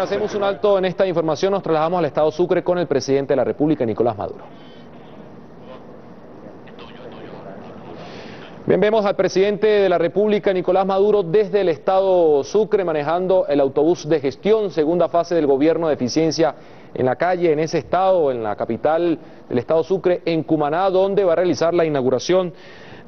Hacemos un alto en esta información, nos trasladamos al Estado Sucre con el presidente de la República, Nicolás Maduro. Bien, vemos al presidente de la República, Nicolás Maduro, desde el Estado Sucre, manejando el autobús de gestión, segunda fase del gobierno de eficiencia en la calle, en ese estado, en la capital del Estado Sucre, en Cumaná, donde va a realizar la inauguración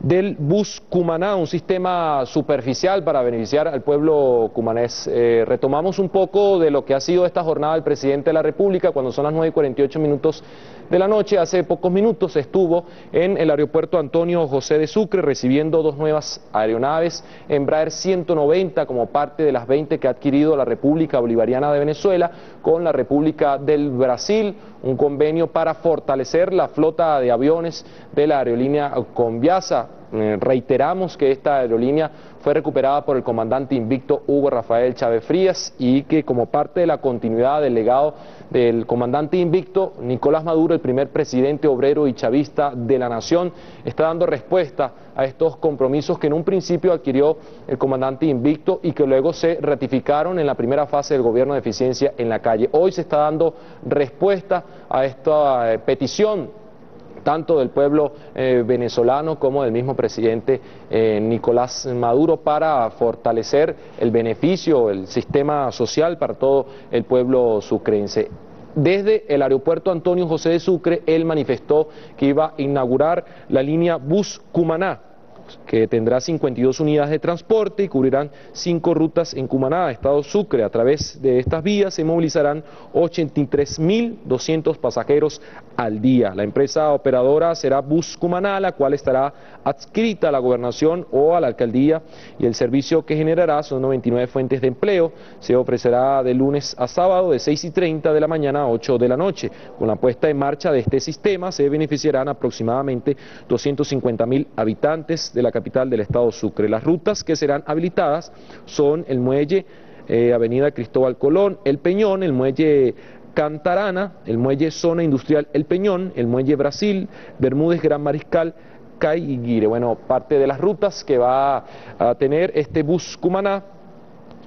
del bus Cumaná, un sistema superficial para beneficiar al pueblo cumanés. Eh, retomamos un poco de lo que ha sido esta jornada del presidente de la República cuando son las 9 y 48 minutos de la noche. Hace pocos minutos estuvo en el aeropuerto Antonio José de Sucre recibiendo dos nuevas aeronaves Embraer 190 como parte de las 20 que ha adquirido la República Bolivariana de Venezuela con la República del Brasil, un convenio para fortalecer la flota de aviones de la aerolínea Conviasa eh, reiteramos que esta aerolínea fue recuperada por el comandante invicto Hugo Rafael Chávez Frías y que como parte de la continuidad del legado del comandante invicto, Nicolás Maduro, el primer presidente obrero y chavista de la nación, está dando respuesta a estos compromisos que en un principio adquirió el comandante invicto y que luego se ratificaron en la primera fase del gobierno de eficiencia en la calle. Hoy se está dando respuesta a esta eh, petición tanto del pueblo eh, venezolano como del mismo presidente eh, Nicolás Maduro para fortalecer el beneficio, el sistema social para todo el pueblo sucrense. Desde el aeropuerto Antonio José de Sucre, él manifestó que iba a inaugurar la línea Bus Cumaná, que tendrá 52 unidades de transporte y cubrirán cinco rutas en Cumaná, Estado Sucre. A través de estas vías se movilizarán 83.200 pasajeros al día. La empresa operadora será Bus Cumaná, la cual estará adscrita a la gobernación o a la alcaldía y el servicio que generará son 99 fuentes de empleo. Se ofrecerá de lunes a sábado de 6 y 30 de la mañana a 8 de la noche. Con la puesta en marcha de este sistema se beneficiarán aproximadamente 250 mil habitantes de la capital del estado Sucre. Las rutas que serán habilitadas son el muelle eh, Avenida Cristóbal Colón, El Peñón, el muelle Cantarana, el muelle Zona Industrial El Peñón, el muelle Brasil, Bermúdez Gran Mariscal, CAI y Guire. Bueno, parte de las rutas que va a tener este bus Cumaná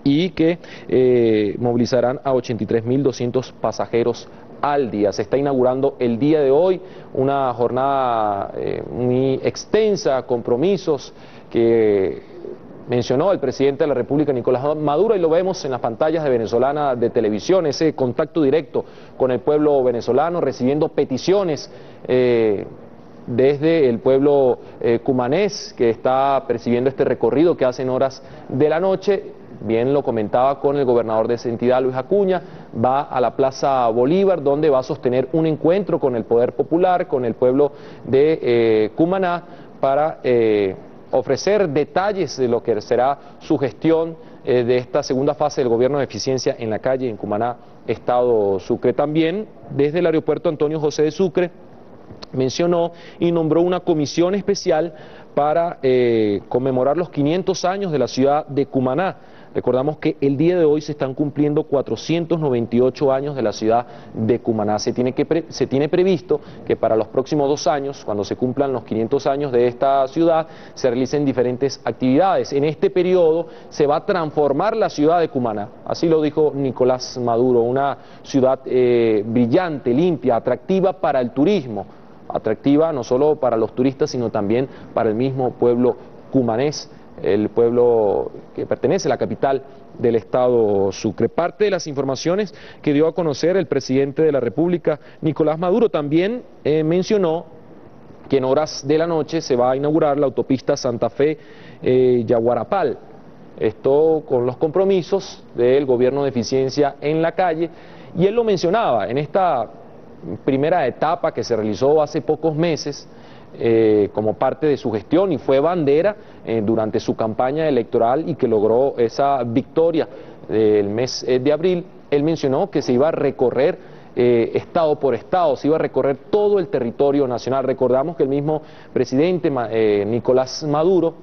y que eh, movilizarán a 83.200 pasajeros al día. Se está inaugurando el día de hoy una jornada eh, muy extensa, compromisos que mencionó el presidente de la República, Nicolás Maduro, y lo vemos en las pantallas de venezolana de televisión, ese contacto directo con el pueblo venezolano, recibiendo peticiones. Eh, desde el pueblo eh, cumanés que está percibiendo este recorrido que hacen horas de la noche bien lo comentaba con el gobernador de esa entidad, Luis Acuña, va a la Plaza Bolívar, donde va a sostener un encuentro con el Poder Popular, con el pueblo de eh, Cumaná, para eh, ofrecer detalles de lo que será su gestión eh, de esta segunda fase del gobierno de eficiencia en la calle, en Cumaná, Estado Sucre. También, desde el aeropuerto Antonio José de Sucre, mencionó y nombró una comisión especial para conmemorar los 500 años de la ciudad de Cumaná. Recordamos que el día de hoy se están cumpliendo 498 años de la ciudad de Cumaná. Se tiene, previsto que para los próximos dos años, cuando se cumplan los 500 años de esta ciudad, se realicen diferentes actividades. En este periodo se va a transformar la ciudad de Cumaná. Así lo dijo Nicolás Maduro, una ciudad eh, brillante, limpia, atractiva para el turismo atractiva no solo para los turistas, sino también para el mismo pueblo cumanés el pueblo que pertenece a la capital del estado Sucre. Parte de las informaciones que dio a conocer el presidente de la República, Nicolás Maduro, también eh, mencionó que en horas de la noche se va a inaugurar la autopista Santa Fe-Yaguarapal. Eh, Esto con los compromisos del gobierno de eficiencia en la calle. Y él lo mencionaba, en esta primera etapa que se realizó hace pocos meses, eh, como parte de su gestión y fue bandera eh, durante su campaña electoral y que logró esa victoria del mes eh, de abril, él mencionó que se iba a recorrer estado por estado, se iba a recorrer todo el territorio nacional. Recordamos que el mismo presidente Nicolás Maduro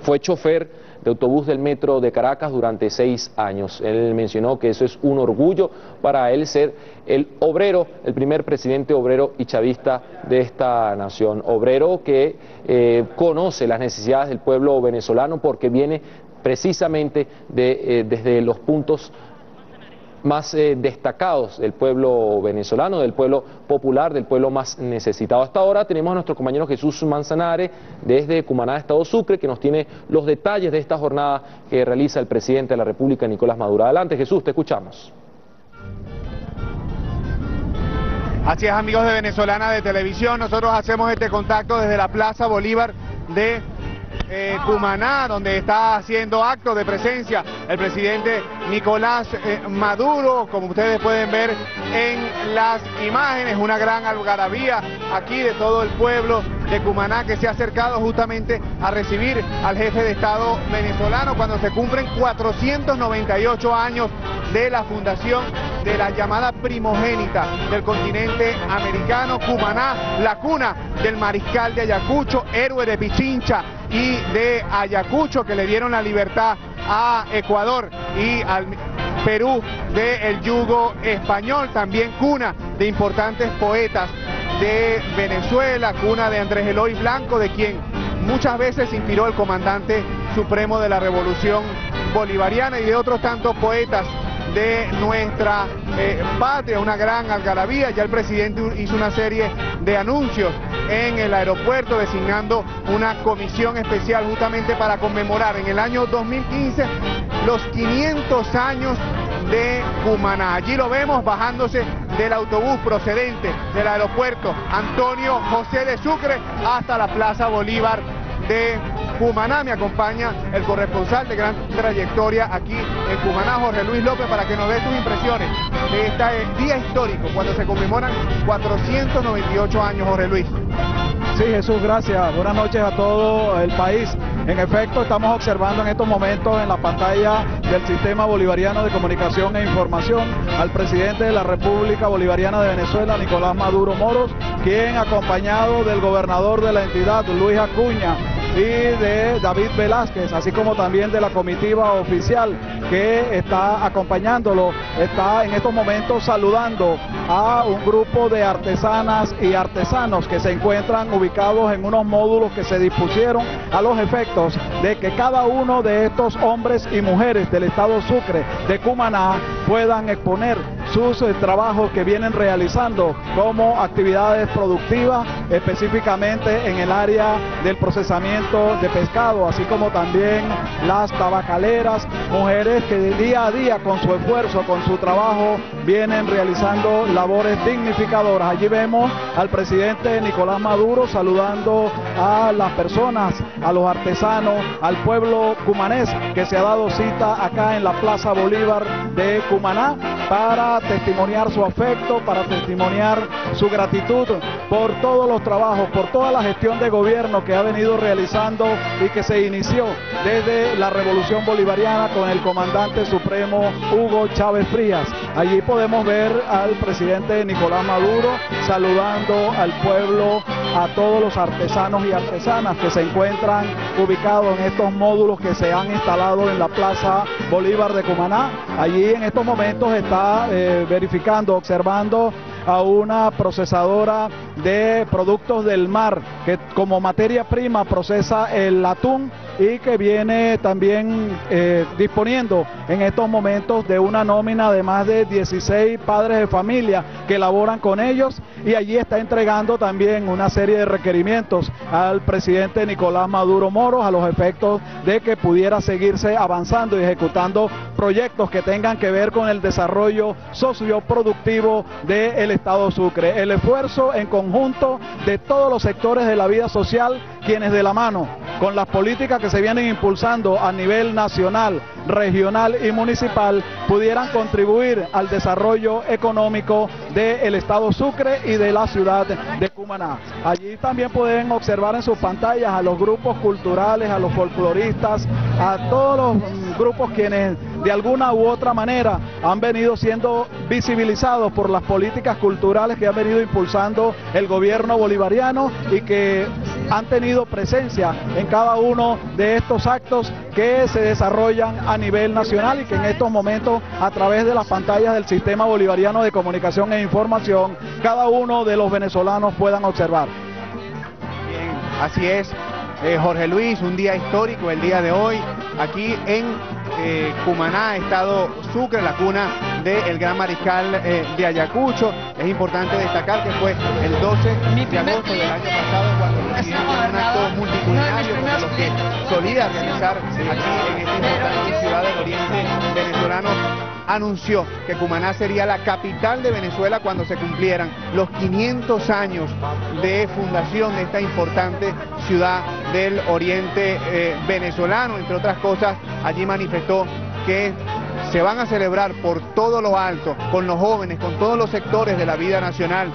fue chofer de autobús del metro de Caracas durante seis años. Él mencionó que eso es un orgullo para él ser el obrero, el primer presidente obrero y chavista de esta nación. Obrero que eh, conoce las necesidades del pueblo venezolano porque viene precisamente de, eh, desde los puntos más eh, destacados del pueblo venezolano, del pueblo popular, del pueblo más necesitado. Hasta ahora tenemos a nuestro compañero Jesús Manzanare desde Cumaná, Estado Sucre, que nos tiene los detalles de esta jornada que realiza el presidente de la República, Nicolás Maduro. Adelante Jesús, te escuchamos. Así es amigos de Venezolana de Televisión, nosotros hacemos este contacto desde la Plaza Bolívar de eh, Cumaná, donde está haciendo acto de presencia el presidente Nicolás eh, Maduro, como ustedes pueden ver en las imágenes, una gran algarabía aquí de todo el pueblo de Cumaná que se ha acercado justamente a recibir al jefe de Estado venezolano cuando se cumplen 498 años de la fundación de la llamada primogénita del continente americano, Cumaná, la cuna del mariscal de Ayacucho, héroe de Pichincha y de Ayacucho que le dieron la libertad a Ecuador y al Perú del yugo español, también cuna de importantes poetas de Venezuela, cuna de Andrés Eloy Blanco, de quien muchas veces inspiró el comandante supremo de la revolución bolivariana y de otros tantos poetas de nuestra eh, patria, una gran algarabía. Ya el presidente hizo una serie de anuncios en el aeropuerto designando una comisión especial justamente para conmemorar en el año 2015 los 500 años de Cumaná. Allí lo vemos bajándose del autobús procedente del aeropuerto Antonio José de Sucre hasta la Plaza Bolívar de Cumaná. Me acompaña el corresponsal de gran trayectoria aquí en Cumaná, Jorge Luis López, para que nos dé tus impresiones de este día histórico cuando se conmemoran 498 años, Jorge Luis. Sí, Jesús, gracias. Buenas noches a todo el país. En efecto, estamos observando en estos momentos en la pantalla del Sistema Bolivariano de Comunicación e Información al presidente de la República Bolivariana de Venezuela, Nicolás Maduro Moros, quien acompañado del gobernador de la entidad, Luis Acuña, y de David Velázquez, así como también de la comitiva oficial que está acompañándolo, está en estos momentos saludando a un grupo de artesanas y artesanos que se encuentran ubicados en unos módulos que se dispusieron a los efectos de que cada uno de estos hombres y mujeres del estado Sucre de Cumaná puedan exponer sus eh, trabajos que vienen realizando como actividades productivas, específicamente en el área del procesamiento de pescado, así como también las tabacaleras, mujeres que día a día con su esfuerzo, con su trabajo, vienen realizando labores dignificadoras. Allí vemos al presidente Nicolás Maduro saludando a las personas, a los artesanos, al pueblo cumanés que se ha dado cita acá en la Plaza Bolívar de Cumaná para testimoniar su afecto, para testimoniar su gratitud por todos los trabajos, por toda la gestión de gobierno que ha venido realizando y que se inició desde la Revolución Bolivariana con el comandante supremo Hugo Chávez Frías. Allí podemos ver al presidente Nicolás Maduro saludando al pueblo, a todos los artesanos y artesanas que se encuentran ubicados en estos módulos que se han instalado en la Plaza Bolívar de Cumaná. Allí en estos momentos está eh, verificando, observando a una procesadora de productos del mar que como materia prima procesa el atún y que viene también eh, disponiendo en estos momentos de una nómina de más de 16 padres de familia que laboran con ellos y allí está entregando también una serie de requerimientos al presidente Nicolás Maduro Moros a los efectos de que pudiera seguirse avanzando y ejecutando proyectos que tengan que ver con el desarrollo socioproductivo del Estado Sucre. El esfuerzo en conjunto de todos los sectores de la vida social, quienes de la mano con las políticas que se vienen impulsando a nivel nacional, regional y municipal, pudieran contribuir al desarrollo económico del Estado Sucre y de la ciudad de Cumaná. Allí también pueden observar en sus pantallas a los grupos culturales, a los folcloristas, a todos los grupos quienes de alguna u otra manera han venido siendo visibilizados por las políticas culturales que ha venido impulsando el gobierno bolivariano y que han tenido presencia en cada uno de estos actos que se desarrollan a nivel nacional y que en estos momentos a través de las pantallas del Sistema Bolivariano de Comunicación e Información cada uno de los venezolanos puedan observar. Bien, así es. Eh, Jorge Luis, un día histórico el día de hoy aquí en eh, Cumaná, Estado Sucre, la cuna del gran mariscal eh, de Ayacucho. Es importante destacar que fue el 12 de agosto del año pasado cuando un acto multitudinario como los que solía realizar aquí en esta importante ciudad del oriente venezolano anunció que Cumaná sería la capital de Venezuela cuando se cumplieran los 500 años de fundación de esta importante ciudad del oriente eh, venezolano. Entre otras cosas, allí manifestó que se van a celebrar por todo lo alto, con los jóvenes, con todos los sectores de la vida nacional,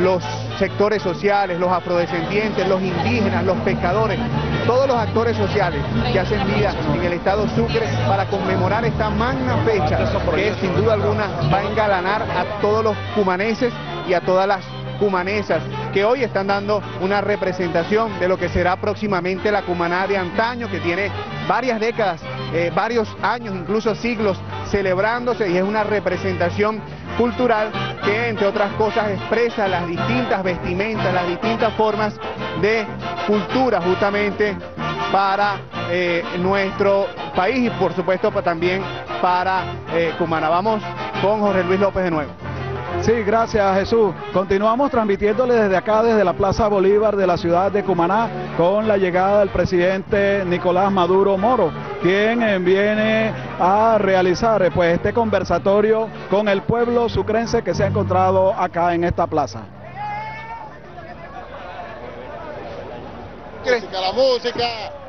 los sectores sociales, los afrodescendientes, los indígenas, los pescadores, todos los actores sociales que hacen vida en el estado Sucre para conmemorar esta magna fecha que sin duda alguna va a engalanar a todos los cumaneses y a todas las cumanesas que hoy están dando una representación de lo que será próximamente la cumaná de antaño que tiene varias décadas, eh, varios años, incluso siglos celebrándose y es una representación cultural que entre otras cosas expresa las distintas vestimentas, las distintas formas de cultura justamente para eh, nuestro país y por supuesto también para eh, Cumaná. Vamos con Jorge Luis López de nuevo. Sí, gracias Jesús. Continuamos transmitiéndole desde acá, desde la Plaza Bolívar de la ciudad de Cumaná, con la llegada del presidente Nicolás Maduro Moro, quien eh, viene a realizar eh, pues, este conversatorio con el pueblo sucrense que se ha encontrado acá en esta plaza. Música, la música.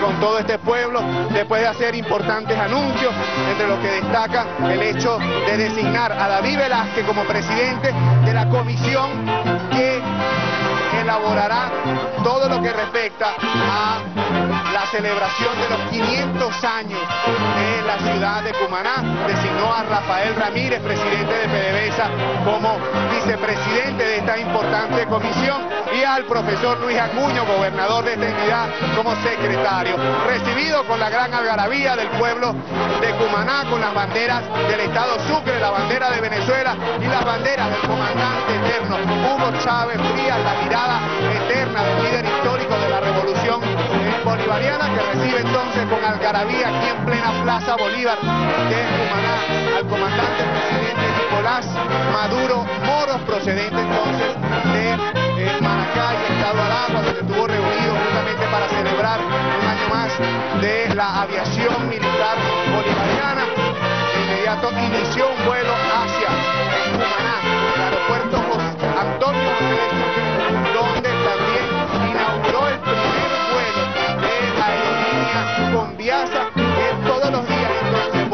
Con todo este pueblo después de hacer importantes anuncios, entre los que destaca el hecho de designar a David Velázquez como presidente de la comisión que respecta a la celebración de los 500 años de la ciudad de Cumaná. Designó a Rafael Ramírez, presidente de PDVSA, como vicepresidente de esta importante comisión y al profesor Luis Acuño, gobernador de esta entidad, como secretario. Recibido con la gran algarabía del pueblo de Cumaná, con las banderas del Estado Sucre, la bandera de Venezuela y las banderas del comandante eterno Hugo Chávez Frías, la mirada eterna del líder histórico de la revolución bolivariana que recibe entonces con algarabía aquí en plena Plaza Bolívar de Cumaná al comandante presidente Nicolás Maduro Moros, procedente entonces de eh, Maracay, Estado Aragua, donde estuvo reunido justamente para celebrar un año más de la aviación militar bolivariana. De inmediato inició un vuelo hacia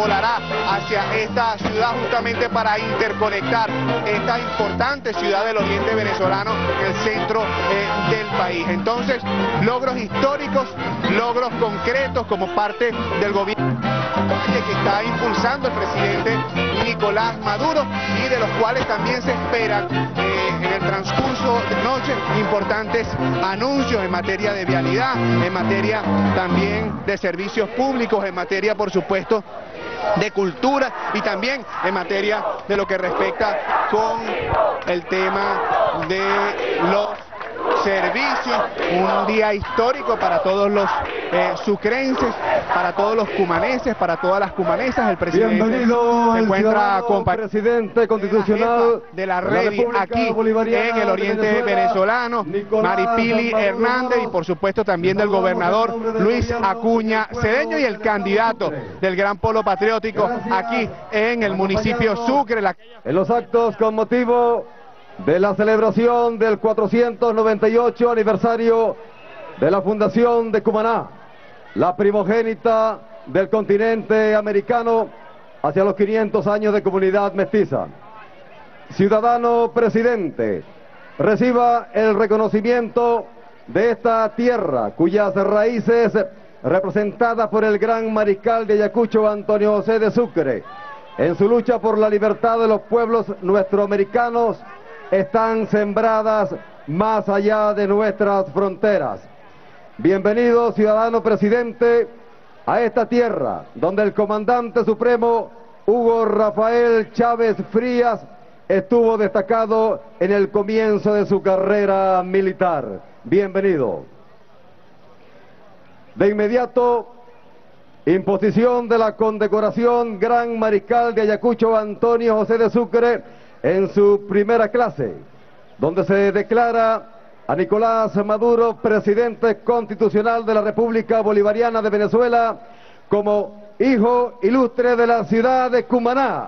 volará hacia esta ciudad justamente para interconectar esta importante ciudad del oriente venezolano, el centro eh, del país. Entonces, logros históricos, logros concretos como parte del gobierno que está impulsando el presidente Nicolás Maduro y de los cuales también se esperan eh, en el transcurso de noche importantes anuncios en materia de vialidad, en materia también de servicios públicos, en materia por supuesto de cultura y también en materia de lo que respecta con el tema de los servicio, un día histórico para todos los eh, sucrenses, para todos los cumaneses, para todas las cumanesas. El presidente se encuentra con presidente constitucional de la red aquí en el oriente venezolano, Maripili Hernández y por supuesto también del gobernador Luis Acuña Cedeño y el candidato del Gran Polo Patriótico aquí en el municipio Sucre. En los actos con motivo de la celebración del 498 aniversario de la fundación de Cumaná, la primogénita del continente americano hacia los 500 años de comunidad mestiza. Ciudadano presidente, reciba el reconocimiento de esta tierra cuyas raíces representadas por el gran mariscal de Ayacucho Antonio José de Sucre en su lucha por la libertad de los pueblos nuestroamericanos están sembradas más allá de nuestras fronteras. Bienvenido, ciudadano presidente, a esta tierra donde el comandante supremo Hugo Rafael Chávez Frías estuvo destacado en el comienzo de su carrera militar. Bienvenido. De inmediato, imposición de la condecoración Gran Mariscal de Ayacucho Antonio José de Sucre en su primera clase, donde se declara a Nicolás Maduro, presidente constitucional de la República Bolivariana de Venezuela, como hijo ilustre de la ciudad de Cumaná,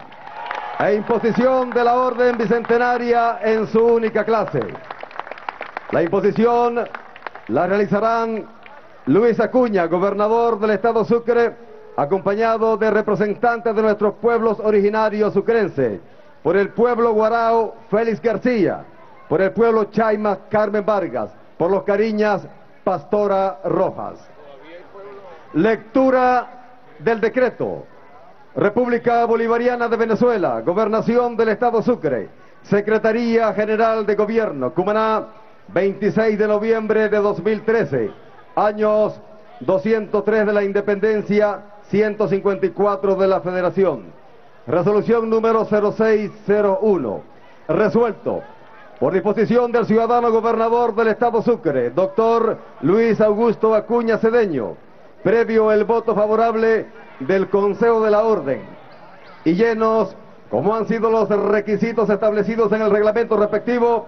e imposición de la orden bicentenaria en su única clase. La imposición la realizarán Luis Acuña, gobernador del estado Sucre, acompañado de representantes de nuestros pueblos originarios sucrenses, por el pueblo Guarao, Félix García, por el pueblo Chaima, Carmen Vargas, por los Cariñas, Pastora Rojas. Lectura del decreto. República Bolivariana de Venezuela, Gobernación del Estado Sucre, Secretaría General de Gobierno, Cumaná, 26 de noviembre de 2013, años 203 de la Independencia, 154 de la Federación. Resolución número 0601. Resuelto. Por disposición del ciudadano gobernador del Estado Sucre, doctor Luis Augusto Acuña Cedeño, previo el voto favorable del Consejo de la Orden, y llenos como han sido los requisitos establecidos en el reglamento respectivo,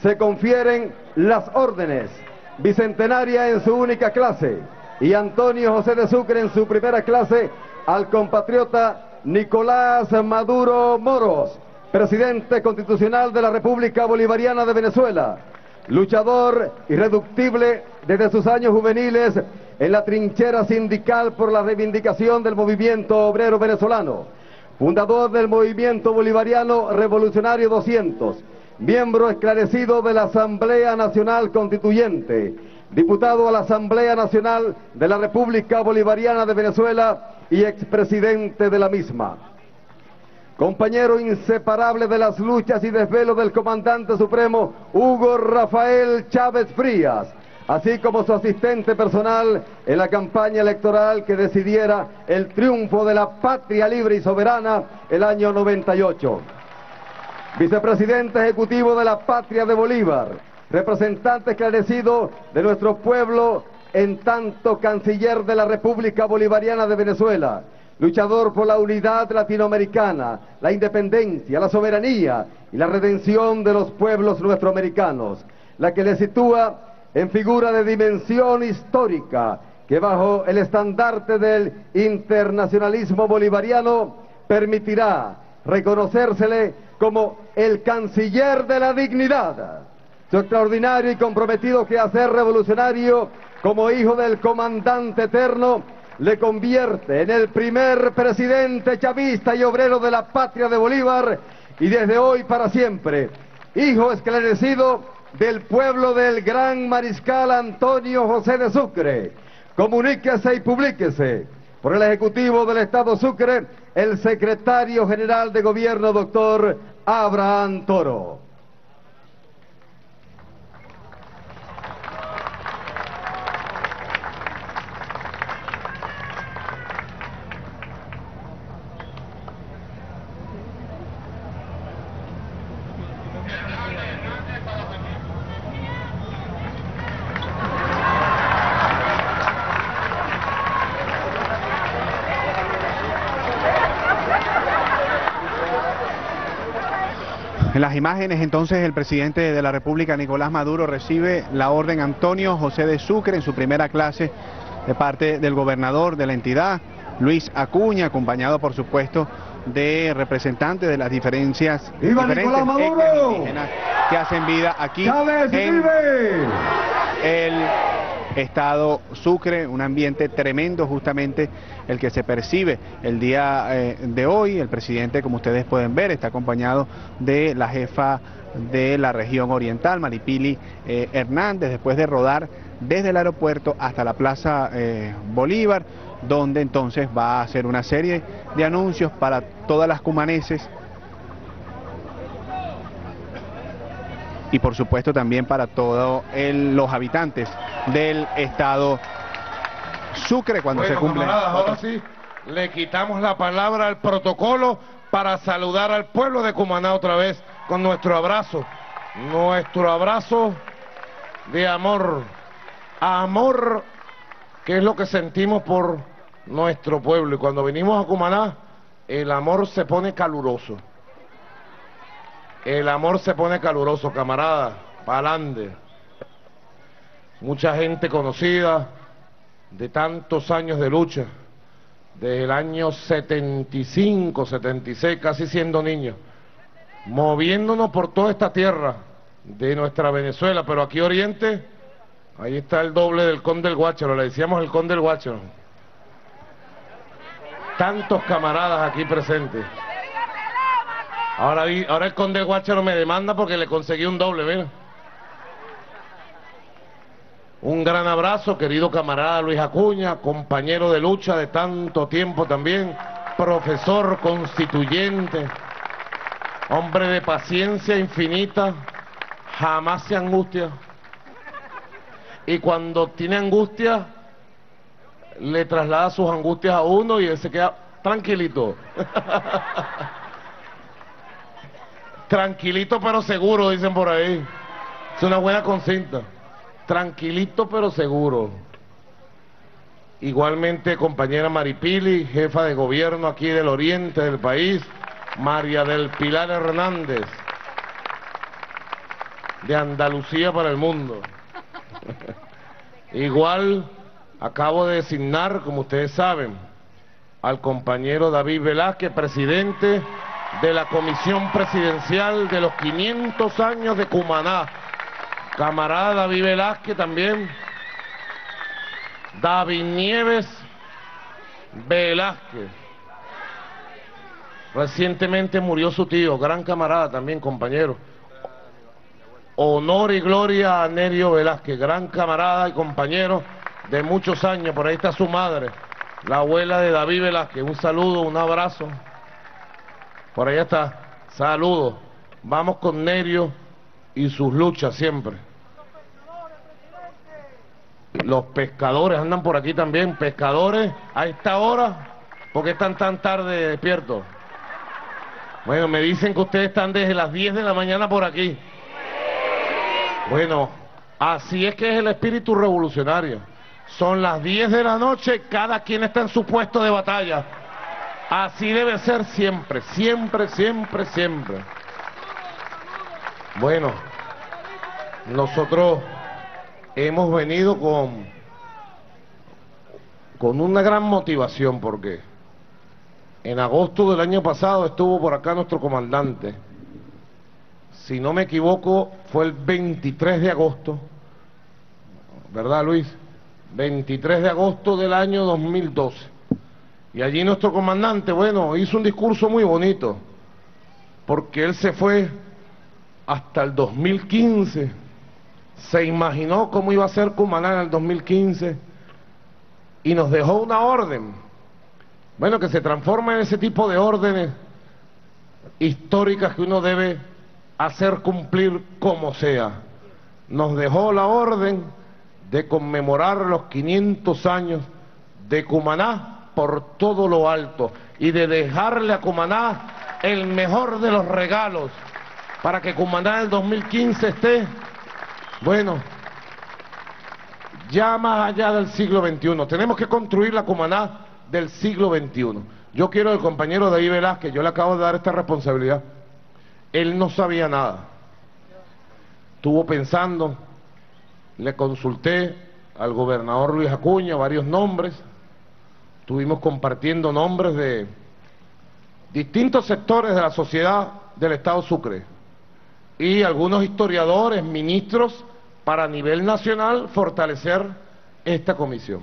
se confieren las órdenes Bicentenaria en su única clase y Antonio José de Sucre en su primera clase al compatriota Nicolás Maduro Moros, presidente constitucional de la República Bolivariana de Venezuela, luchador irreductible desde sus años juveniles en la trinchera sindical por la reivindicación del movimiento obrero venezolano, fundador del movimiento bolivariano revolucionario 200, miembro esclarecido de la Asamblea Nacional Constituyente, diputado a la Asamblea Nacional de la República Bolivariana de Venezuela y expresidente de la misma. Compañero inseparable de las luchas y desvelos del comandante supremo Hugo Rafael Chávez Frías, así como su asistente personal en la campaña electoral que decidiera el triunfo de la patria libre y soberana el año 98. Vicepresidente ejecutivo de la patria de Bolívar, representante esclarecido de nuestro pueblo en tanto canciller de la República Bolivariana de Venezuela, luchador por la unidad latinoamericana, la independencia, la soberanía y la redención de los pueblos nuestroamericanos, la que le sitúa en figura de dimensión histórica que bajo el estandarte del internacionalismo bolivariano permitirá reconocérsele como el canciller de la dignidad. Su extraordinario y comprometido quehacer revolucionario como hijo del comandante eterno, le convierte en el primer presidente chavista y obrero de la patria de Bolívar y desde hoy para siempre, hijo esclarecido del pueblo del gran mariscal Antonio José de Sucre. Comuníquese y publíquese por el Ejecutivo del Estado Sucre, el secretario general de Gobierno, doctor Abraham Toro. Las imágenes entonces el presidente de la República, Nicolás Maduro, recibe la orden Antonio José de Sucre en su primera clase de parte del gobernador de la entidad, Luis Acuña, acompañado por supuesto de representantes de las diferencias diferentes indígenas que hacen vida aquí en el estado Sucre, un ambiente tremendo justamente el que se percibe el día eh, de hoy. El presidente, como ustedes pueden ver, está acompañado de la jefa de la región oriental, Maripili eh, Hernández, después de rodar desde el aeropuerto hasta la Plaza eh, Bolívar, donde entonces va a hacer una serie de anuncios para todas las cumaneses y por supuesto también para todos los habitantes del estado Sucre cuando se cumple. Ahora sí, le quitamos la palabra al protocolo para saludar al pueblo de Cumaná otra vez con nuestro abrazo, nuestro abrazo de amor, amor que es lo que sentimos por nuestro pueblo y cuando venimos a Cumaná el amor se pone caluroso. El amor se pone caluroso, camarada, pa'lante. Mucha gente conocida de tantos años de lucha, desde el año 75, 76, casi siendo niño, moviéndonos por toda esta tierra de nuestra Venezuela, pero aquí Oriente, ahí está el doble del Conde del Guácharo, le decíamos el Conde del Guácharo. Tantos camaradas aquí presentes. Ahora, ahora el conde Guacharo me demanda porque le conseguí un doble, mira. Un gran abrazo, querido camarada Luis Acuña, compañero de lucha de tanto tiempo también, profesor constituyente, hombre de paciencia infinita, jamás se angustia. Y cuando tiene angustia, le traslada sus angustias a uno y él se queda tranquilito. Tranquilito pero seguro, dicen por ahí. Es una buena concinta. Tranquilito pero seguro. Igualmente, compañera Maripili, jefa de gobierno aquí del oriente del país, María del Pilar Hernández, de Andalucía para el mundo. Igual, acabo de designar, como ustedes saben, al compañero David Velázquez, presidente de la Comisión Presidencial de los 500 años de Cumaná. Camarada David Velázquez también. David Nieves Velázquez. Recientemente murió su tío, gran camarada también, compañero. Honor y gloria a Nerio Velázquez, gran camarada y compañero de muchos años. Por ahí está su madre, la abuela de David Velázquez. Un saludo, un abrazo. Por allá está. Saludos. Vamos con Nerio y sus luchas siempre. Los pescadores andan por aquí también. Pescadores a esta hora. ¿Por qué están tan tarde despiertos? Bueno, me dicen que ustedes están desde las 10 de la mañana por aquí. Bueno, así es que es el espíritu revolucionario. Son las 10 de la noche, cada quien está en su puesto de batalla. Así debe ser siempre, siempre, siempre, siempre. Bueno, nosotros hemos venido con, con una gran motivación porque en agosto del año pasado estuvo por acá nuestro comandante. Si no me equivoco, fue el 23 de agosto, ¿verdad Luis? 23 de agosto del año 2012. Y allí nuestro comandante, bueno, hizo un discurso muy bonito, porque él se fue hasta el 2015, se imaginó cómo iba a ser Cumaná en el 2015 y nos dejó una orden, bueno, que se transforma en ese tipo de órdenes históricas que uno debe hacer cumplir como sea. Nos dejó la orden de conmemorar los 500 años de Cumaná por todo lo alto y de dejarle a Cumaná el mejor de los regalos para que Cumaná el 2015 esté, bueno, ya más allá del siglo XXI. Tenemos que construir la Cumaná del siglo XXI. Yo quiero el compañero David Velázquez, yo le acabo de dar esta responsabilidad. Él no sabía nada. Estuvo pensando, le consulté al gobernador Luis Acuña varios nombres, estuvimos compartiendo nombres de distintos sectores de la sociedad del Estado Sucre y algunos historiadores, ministros, para a nivel nacional fortalecer esta comisión.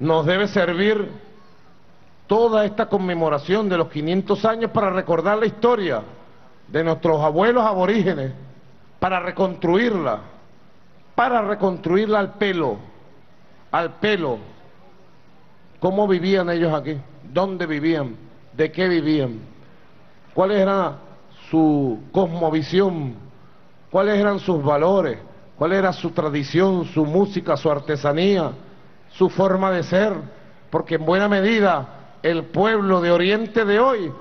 Nos debe servir toda esta conmemoración de los 500 años para recordar la historia de nuestros abuelos aborígenes, para reconstruirla, para reconstruirla al pelo, al pelo. ¿Cómo vivían ellos aquí? ¿Dónde vivían? ¿De qué vivían? ¿Cuál era su cosmovisión? ¿Cuáles eran sus valores? ¿Cuál era su tradición, su música, su artesanía, su forma de ser? Porque en buena medida el pueblo de Oriente de hoy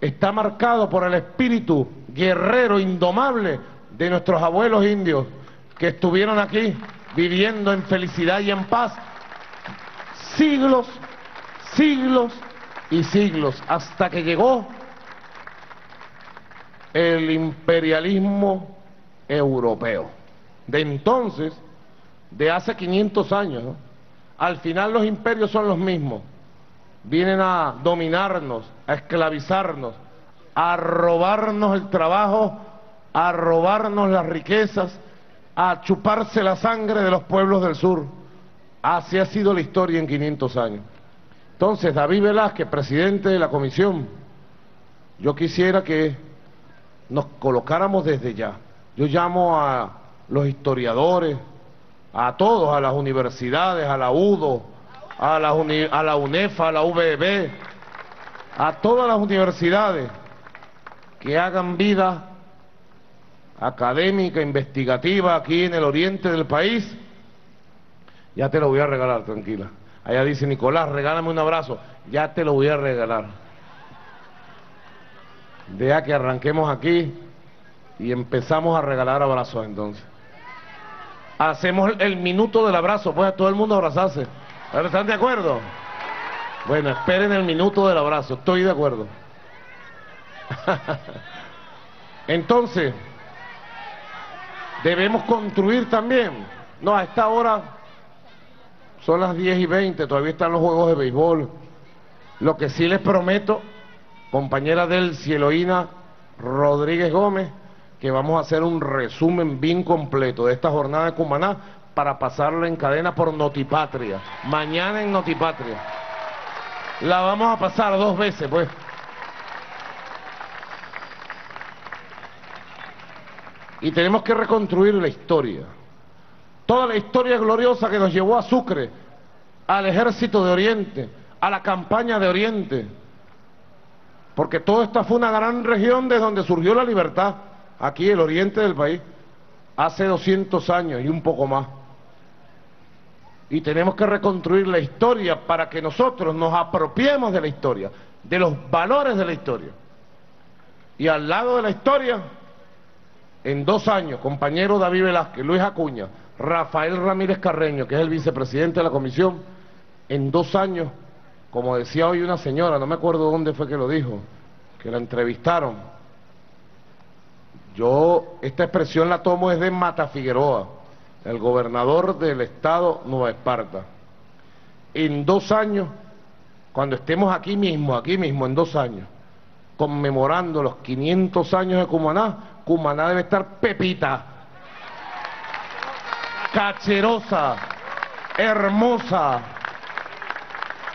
está marcado por el espíritu guerrero, indomable de nuestros abuelos indios que estuvieron aquí viviendo en felicidad y en paz siglos, siglos y siglos, hasta que llegó el imperialismo europeo. De entonces, de hace 500 años, al final los imperios son los mismos vienen a dominarnos, a esclavizarnos, a robarnos el trabajo, a robarnos las riquezas, a chuparse la sangre de los pueblos del sur. Así ha sido la historia en 500 años. Entonces, David Velázquez, presidente de la comisión, yo quisiera que nos colocáramos desde ya. Yo llamo a los historiadores, a todos, a las universidades, a la UDO, a la, a la UNEFA, a la UBB, a todas las universidades que hagan vida académica, investigativa aquí en el oriente del país, ya te lo voy a regalar, tranquila. Allá dice Nicolás, regálame un abrazo, ya te lo voy a regalar. Deja que arranquemos aquí y empezamos a regalar abrazos entonces. Hacemos el minuto del abrazo, pues todo el mundo abrazarse. ¿Están de acuerdo? Bueno, esperen el minuto del abrazo, estoy de acuerdo. Entonces, debemos construir también. No, a esta hora son las 10 y 20, todavía están los juegos de béisbol. Lo que sí les prometo, compañera del Cieloína Rodríguez Gómez, que vamos a hacer un resumen bien completo de esta jornada de Cumaná para pasarla en cadena por Notipatria. Mañana en Notipatria. La vamos a pasar dos veces, pues. Y tenemos que reconstruir la historia. Toda la historia gloriosa que nos llevó a Sucre, al ejército de Oriente, a la campaña de Oriente. Porque toda esta fue una gran región de donde surgió la libertad, aquí el oriente del país, hace 200 años y un poco más y tenemos que reconstruir la historia para que nosotros nos apropiemos de la historia, de los valores de la historia. Y al lado de la historia, en dos años, compañero David Velázquez, Luis Acuña, Rafael Ramírez Carreño, que es el vicepresidente de la comisión, en dos años, como decía hoy una señora, no me acuerdo dónde fue que lo dijo, que la entrevistaron. Yo esta expresión la tomo desde Mata Figueroa el gobernador del estado Nueva Esparta. En dos años, cuando estemos aquí mismo, aquí mismo, en dos años, conmemorando los 500 años de Cumaná, Cumaná debe estar pepita, cacherosa, hermosa,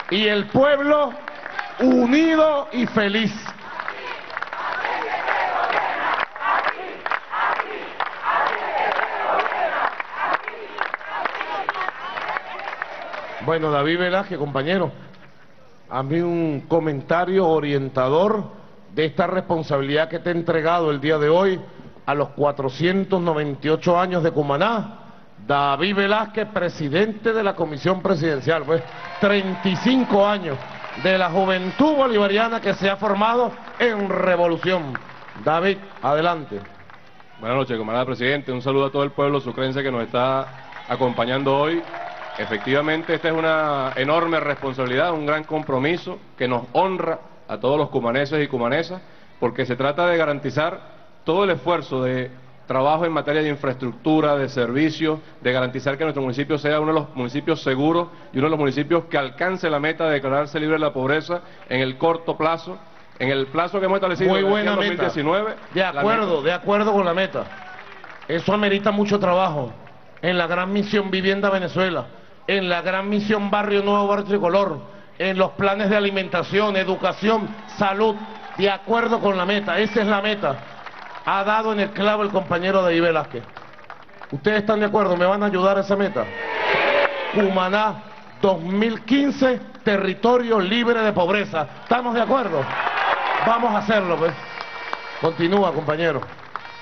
y el pueblo unido y feliz. Bueno, David Velázquez, compañero, a mí un comentario orientador de esta responsabilidad que te he entregado el día de hoy a los 498 años de Cumaná. David Velázquez, presidente de la Comisión Presidencial, pues 35 años de la juventud bolivariana que se ha formado en revolución. David, adelante. Buenas noches, comandante presidente. Un saludo a todo el pueblo sucrense que nos está acompañando hoy Efectivamente, esta es una enorme responsabilidad, un gran compromiso que nos honra a todos los cumaneses y cumanesas porque se trata de garantizar todo el esfuerzo de trabajo en materia de infraestructura, de servicios, de garantizar que nuestro municipio sea uno de los municipios seguros y uno de los municipios que alcance la meta de declararse libre de la pobreza en el corto plazo, en el plazo que hemos establecido Muy en buena meta. 2019. De la acuerdo, de acuerdo con la meta. Eso amerita mucho trabajo. En la gran misión Vivienda Venezuela, en la gran misión Barrio Nuevo Barrio Tricolor, en los planes de alimentación, educación, salud, de acuerdo con la meta. Esa es la meta. Ha dado en el clavo el compañero David Velázquez. ¿Ustedes están de acuerdo? ¿Me van a ayudar a esa meta? Cumaná 2015, territorio libre de pobreza. ¿Estamos de acuerdo? Vamos a hacerlo, pues. Continúa, compañero.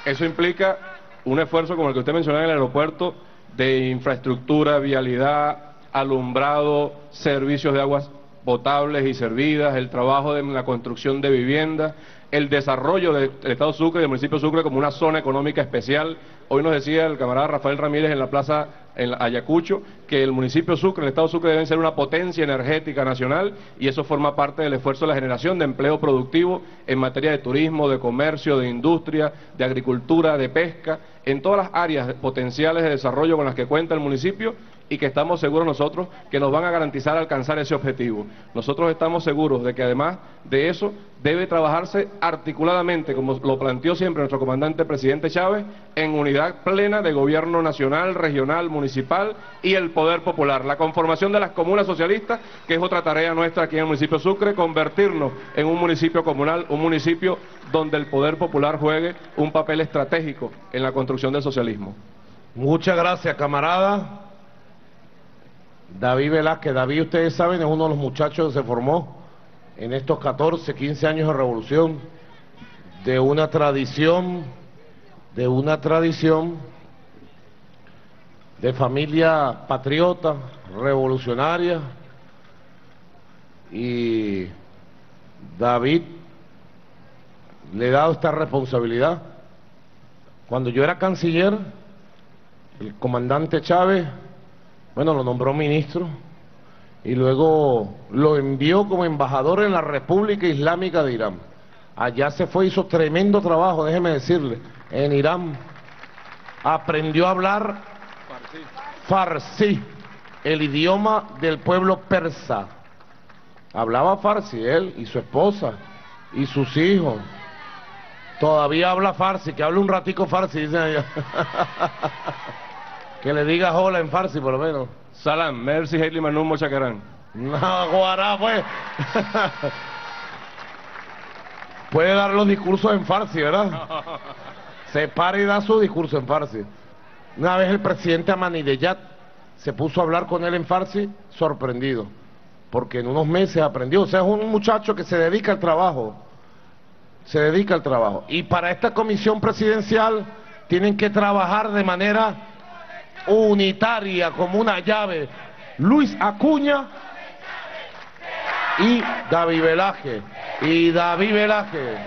Eso implica un esfuerzo como el que usted mencionó en el aeropuerto de infraestructura, vialidad, alumbrado, servicios de aguas potables y servidas, el trabajo de la construcción de viviendas, el desarrollo del Estado Sucre y del municipio de Sucre como una zona económica especial. Hoy nos decía el camarada Rafael Ramírez en la plaza en Ayacucho que el municipio Sucre, el Estado Sucre deben ser una potencia energética nacional y eso forma parte del esfuerzo de la generación de empleo productivo en materia de turismo, de comercio, de industria, de agricultura, de pesca, en todas las áreas potenciales de desarrollo con las que cuenta el municipio y que estamos seguros nosotros que nos van a garantizar alcanzar ese objetivo. Nosotros estamos seguros de que además de eso debe trabajarse articuladamente, como lo planteó siempre nuestro comandante presidente Chávez, en unidad plena de gobierno nacional, regional, municipal y el poder popular. La conformación de las comunas socialistas, que es otra tarea nuestra aquí en el municipio Sucre, convertirnos en un municipio comunal, un municipio donde el poder popular juegue un papel estratégico en la construcción del socialismo. Muchas gracias, camarada. David Velázquez. David, ustedes saben, es uno de los muchachos que se formó en estos 14, 15 años de revolución, de una tradición, de una tradición de familia patriota, revolucionaria. Y David le he dado esta responsabilidad. Cuando yo era canciller, el comandante Chávez, bueno, lo nombró ministro y luego lo envió como embajador en la República Islámica de Irán. Allá se fue, hizo tremendo trabajo, déjeme decirle, en Irán. Aprendió a hablar farsi, el idioma del pueblo persa. Hablaba farsi él y su esposa y sus hijos. Todavía habla farsi, que hable un ratico farsi, dicen allá. que le diga hola en farsi por lo menos. Salam, merci, Hailey Manum, Mochacarán. No, guará, pues. Puede dar los discursos en farsi, ¿verdad? Se para y da su discurso en farsi. Una vez el presidente Amanideyat se puso a hablar con él en farsi, sorprendido, porque en unos meses aprendió. O sea, es un muchacho que se dedica al trabajo, se dedica al trabajo. Y para esta comisión presidencial tienen que trabajar de manera unitaria, como una llave. Luis Acuña y David Velázquez. Y David Velázquez.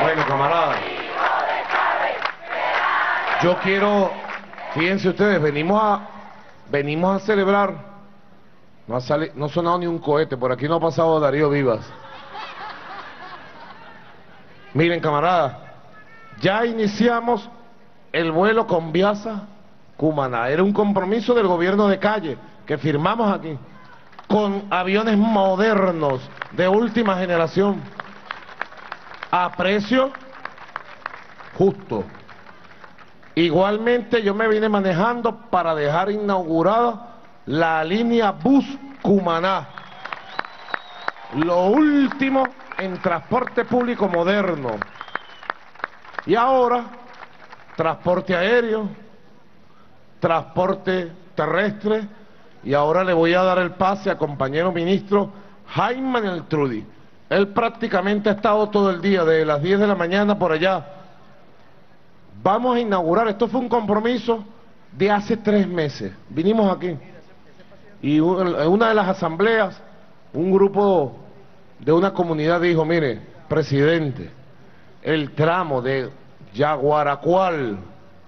Bueno, camarada. Yo quiero, fíjense ustedes, venimos a, venimos a celebrar. No no ha sonado ni un cohete, por aquí no ha pasado Darío Vivas. Miren, camarada, ya iniciamos el vuelo con Viasa Cumaná. Era un compromiso del gobierno de calle que firmamos aquí, con aviones modernos de última generación, a precio justo. Igualmente yo me vine manejando para dejar inaugurada la línea Bus Cumaná. Lo último en transporte público moderno. Y ahora, transporte aéreo, transporte terrestre, y ahora le voy a dar el pase a compañero ministro Jaime Neltrudi. Él prácticamente ha estado todo el día, de las 10 de la mañana por allá. Vamos a inaugurar, esto fue un compromiso de hace tres meses. Vinimos aquí. Y en una de las asambleas, un grupo de una comunidad dijo, mire, presidente, el tramo de Yaguaracual,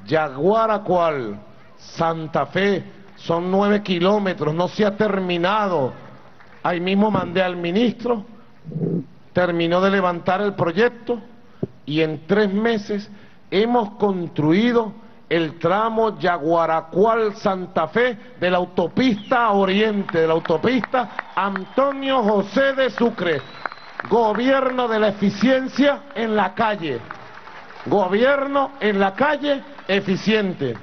Yaguaracual, Santa Fe, son nueve kilómetros, no se ha terminado. Ahí mismo mandé al ministro terminó de levantar el proyecto y en tres meses hemos construido el tramo Yaguaracual-Santa Fe de la autopista Oriente, de la autopista Antonio José de Sucre. Gobierno de la eficiencia en la calle. Gobierno en la calle eficiente.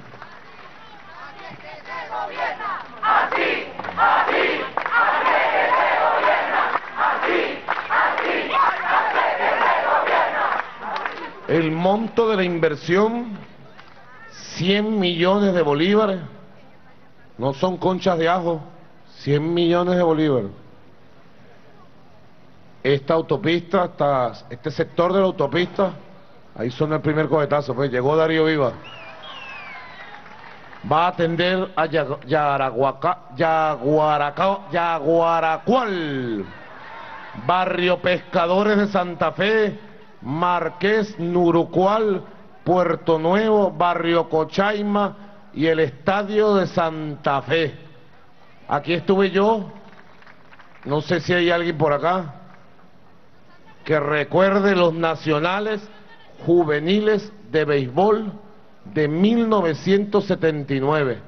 El monto de la inversión, 100 millones de bolívares, no son conchas de ajo, 100 millones de bolívares. Esta autopista, este sector de la autopista, ahí son el primer cohetazo, pues llegó Darío Viva. Va a atender a Yaguaracual, Barrio Pescadores de Santa Fe, Marqués, Nurucual, Puerto Nuevo, Barrio Cochaima y el Estadio de Santa Fe. Aquí estuve yo, no sé si hay alguien por acá que recuerde los nacionales juveniles de béisbol de 1979.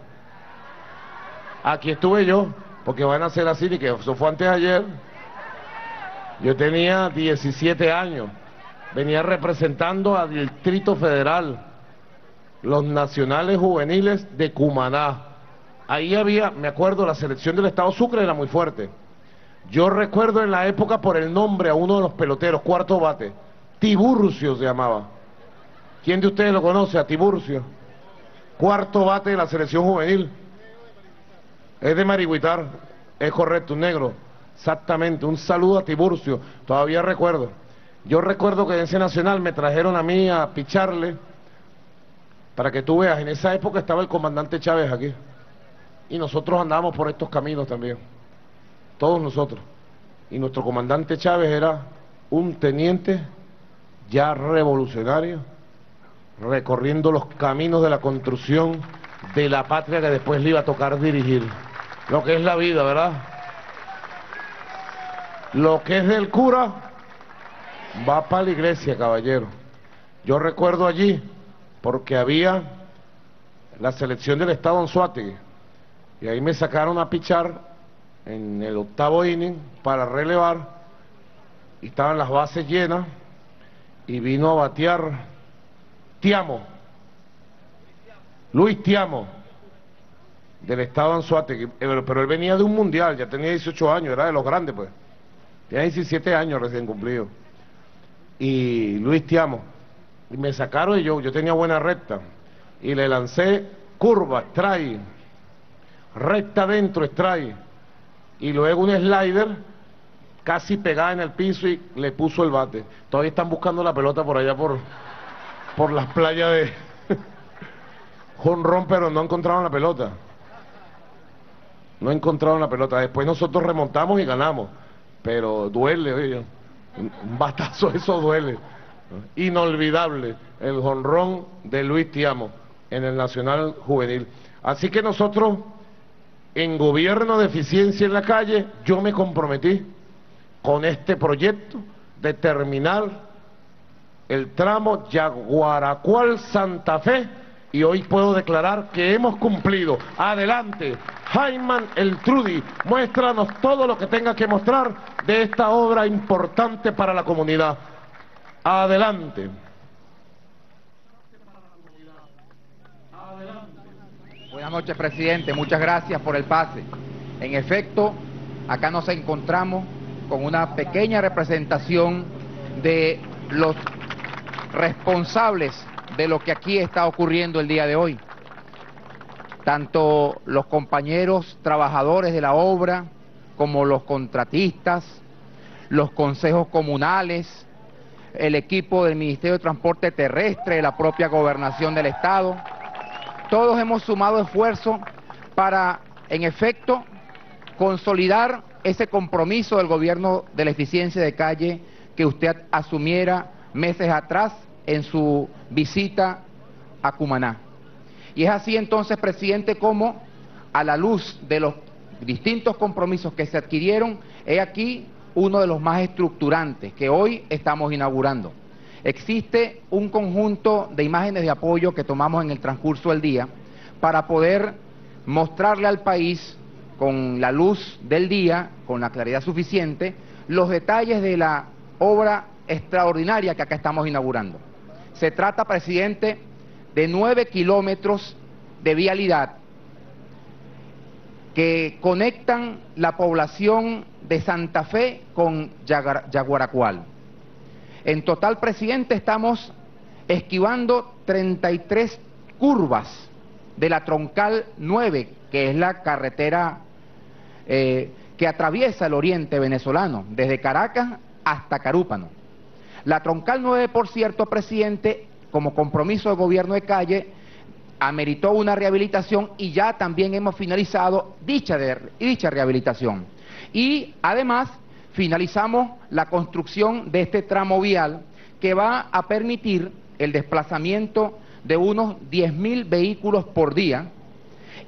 Aquí estuve yo, porque van a ser así, y que eso fue antes de ayer. Yo tenía 17 años venía representando al Distrito Federal, los nacionales juveniles de Cumaná. Ahí había, me acuerdo, la selección del Estado Sucre era muy fuerte. Yo recuerdo en la época por el nombre a uno de los peloteros, cuarto bate, Tiburcio se llamaba. ¿Quién de ustedes lo conoce a Tiburcio? Cuarto bate de la selección juvenil. Es de Mariguitar, es correcto, un negro. Exactamente, un saludo a Tiburcio, todavía recuerdo. Yo recuerdo que en ese nacional me trajeron a mí a picharle, para que tú veas, en esa época estaba el comandante Chávez aquí. Y nosotros andábamos por estos caminos también, todos nosotros. Y nuestro comandante Chávez era un teniente ya revolucionario, recorriendo los caminos de la construcción de la patria que después le iba a tocar dirigir. Lo que es la vida, ¿verdad? Lo que es del cura, va para la iglesia, caballero. Yo recuerdo allí, porque había la selección del Estado en Suárez, y ahí me sacaron a pichar en el octavo inning para relevar, y estaban las bases llenas, y vino a batear Tiamo, Luis Tiamo, del Estado Anzuate, pero él venía de un mundial, ya tenía 18 años, era de los grandes, pues. Tenía 17 años recién cumplido y Luis Tiamo. Y me sacaron y yo, yo tenía buena recta. Y le lancé curva, strike, recta dentro, strike. Y luego un slider casi pegada en el piso y le puso el bate. Todavía están buscando la pelota por allá por, por las playas de Jonrón, pero no encontraron la pelota. No encontraron la pelota. Después nosotros remontamos y ganamos. Pero duele, oye. Un batazo, eso duele. Inolvidable el jonrón de Luis Tiamo en el Nacional Juvenil. Así que nosotros, en gobierno de eficiencia en la calle, yo me comprometí con este proyecto de terminar el tramo Yaguaracual-Santa Fe y hoy puedo declarar que hemos cumplido. Adelante, Jaiman El Trudy, muéstranos todo lo que tenga que mostrar de esta obra importante para la comunidad. Adelante. Buenas noches, presidente. Muchas gracias por el pase. En efecto, acá nos encontramos con una pequeña representación de los responsables de lo que aquí está ocurriendo el día de hoy. Tanto los compañeros trabajadores de la obra como los contratistas, los consejos comunales, el equipo del Ministerio de Transporte Terrestre, la propia gobernación del Estado. Todos hemos sumado esfuerzo para, en efecto, consolidar ese compromiso del gobierno de la eficiencia de calle que usted asumiera meses atrás en su visita a Cumaná. Y es así entonces, presidente, como a la luz de los distintos compromisos que se adquirieron, he aquí uno de los más estructurantes que hoy estamos inaugurando. Existe un conjunto de imágenes de apoyo que tomamos en el transcurso del día para poder mostrarle al país con la luz del día, con la claridad suficiente, los detalles de la obra extraordinaria que acá estamos inaugurando. Se trata, presidente, de nueve kilómetros de vialidad que conectan la población de Santa Fe con Yaguaracual. En total, presidente, estamos esquivando 33 curvas de la troncal 9, que es la carretera eh, que atraviesa el oriente venezolano, desde Caracas hasta Carúpano. La troncal 9, por cierto, presidente, como compromiso del gobierno de calle, ameritó una rehabilitación y ya también hemos finalizado dicha, dicha rehabilitación. Y además finalizamos la construcción de este tramo vial que va a permitir el desplazamiento de unos 10.000 vehículos por día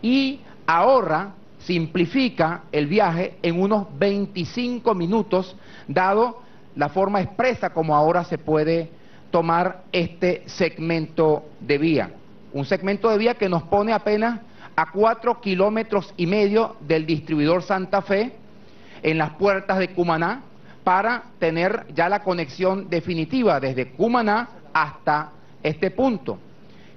y ahorra, simplifica el viaje en unos 25 minutos, dado la forma expresa como ahora se puede tomar este segmento de vía. Un segmento de vía que nos pone apenas a cuatro kilómetros y medio del distribuidor Santa Fe en las puertas de Cumaná para tener ya la conexión definitiva desde Cumaná hasta este punto,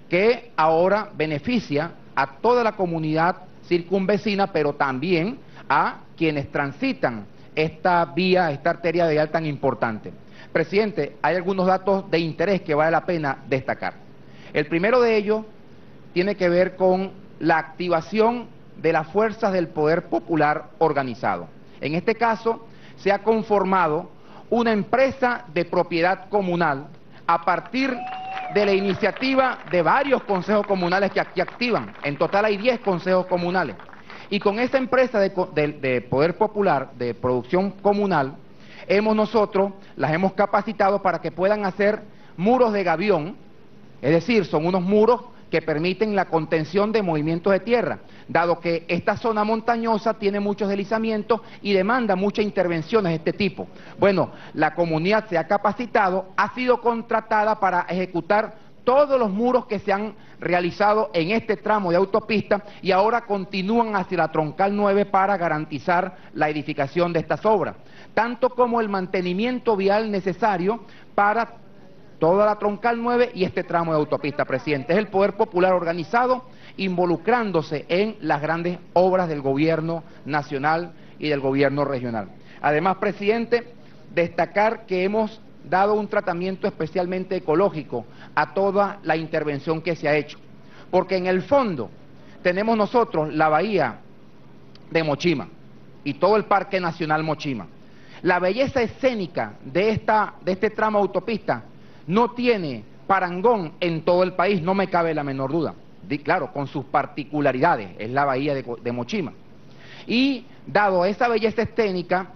que ahora beneficia a toda la comunidad circunvecina, pero también a quienes transitan esta vía, esta arteria vial tan importante. Presidente, hay algunos datos de interés que vale la pena destacar. El primero de ellos tiene que ver con la activación de las fuerzas del poder popular organizado. En este caso, se ha conformado una empresa de propiedad comunal a partir de la iniciativa de varios consejos comunales que aquí activan. En total hay 10 consejos comunales. Y con esa empresa de, de, poder popular, de producción comunal, hemos nosotros, las hemos capacitado para que puedan hacer muros de gavión, es decir, son unos muros que permiten la contención de movimientos de tierra, dado que esta zona montañosa tiene muchos deslizamientos y demanda muchas intervenciones de este tipo. Bueno, la comunidad se ha capacitado, ha sido contratada para ejecutar todos los muros que se han realizado en este tramo de autopista y ahora continúan hacia la troncal 9 para garantizar la edificación de estas obras, tanto como el mantenimiento vial necesario para toda la troncal 9 y este tramo de autopista, presidente. Es el poder popular organizado involucrándose en las grandes obras del gobierno nacional y del gobierno regional. Además, presidente, destacar que hemos dado un tratamiento especialmente ecológico a toda la intervención que se ha hecho. Porque en el fondo tenemos nosotros la bahía de Mochima y todo el Parque Nacional Mochima. La belleza escénica de, esta, de este tramo autopista no tiene parangón en todo el país, no me cabe la menor duda. claro, con sus particularidades, es la bahía de, de Mochima. Y dado esa belleza escénica,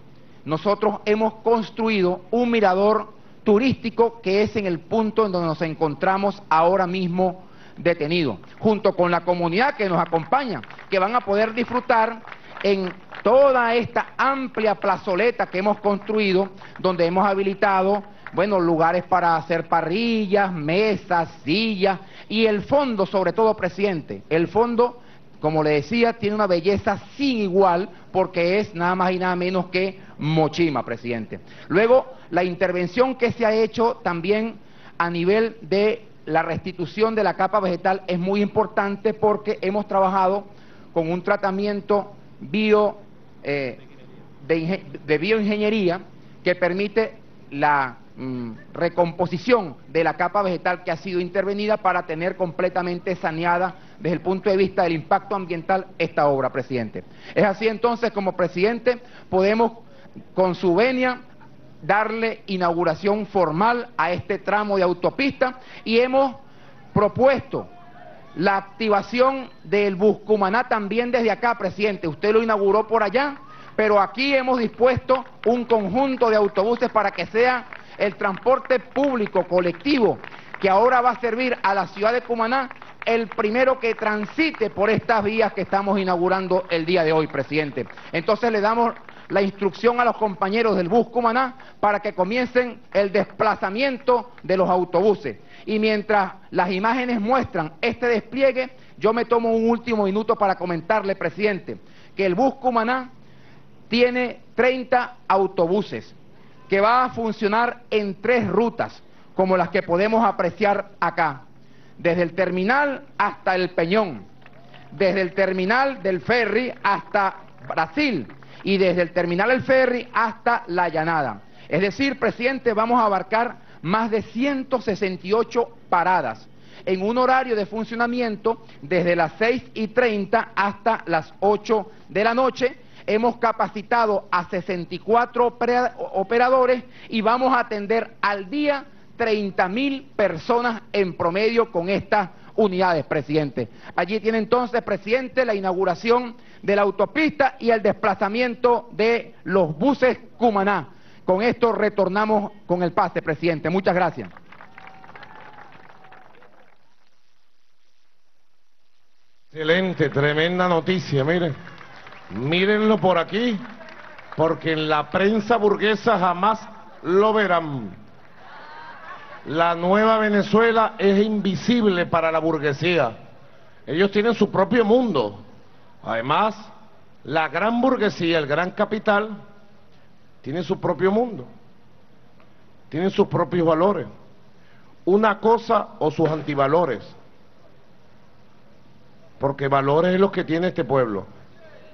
nosotros hemos construido un mirador turístico que es en el punto en donde nos encontramos ahora mismo detenidos, junto con la comunidad que nos acompaña, que van a poder disfrutar en toda esta amplia plazoleta que hemos construido, donde hemos habilitado, bueno, lugares para hacer parrillas, mesas, sillas, y el fondo, sobre todo, presidente, el fondo, como le decía, tiene una belleza sin igual, porque es nada más y nada menos que Mochima, presidente. Luego, la intervención que se ha hecho también a nivel de la restitución de la capa vegetal es muy importante porque hemos trabajado con un tratamiento bio, eh, de, bioingeniería que permite la mm, recomposición de la capa vegetal que ha sido intervenida para tener completamente saneada desde el punto de vista del impacto ambiental esta obra, presidente. Es así entonces como presidente podemos con su venia darle inauguración formal a este tramo de autopista y hemos propuesto la activación del Buscumaná también desde acá, presidente. Usted lo inauguró por allá, pero aquí hemos dispuesto un conjunto de autobuses para que sea el transporte público colectivo que ahora va a servir a la ciudad de Cumaná el primero que transite por estas vías que estamos inaugurando el día de hoy, presidente. Entonces le damos la instrucción a los compañeros del bus Cumaná para que comiencen el desplazamiento de los autobuses. Y mientras las imágenes muestran este despliegue, yo me tomo un último minuto para comentarle, presidente, que el bus Cumaná tiene 30 autobuses que va a funcionar en tres rutas, como las que podemos apreciar acá, desde el terminal hasta el Peñón, desde el terminal del ferry hasta Brasil y desde el terminal del ferry hasta La Llanada. Es decir, presidente, vamos a abarcar más de 168 paradas en un horario de funcionamiento desde las 6 y 30 hasta las 8 de la noche. Hemos capacitado a 64 operadores y vamos a atender al día 30 mil personas en promedio con estas unidades, presidente. Allí tiene entonces, presidente, la inauguración de la autopista y el desplazamiento de los buses Cumaná. Con esto retornamos con el pase, presidente. Muchas gracias. Excelente, tremenda noticia, miren. Mírenlo por aquí, porque en la prensa burguesa jamás lo verán. La nueva Venezuela es invisible para la burguesía. Ellos tienen su propio mundo. Además, la gran burguesía, el gran capital, tiene su propio mundo. Tienen sus propios valores. Una cosa o sus antivalores porque valores es lo que tiene este pueblo.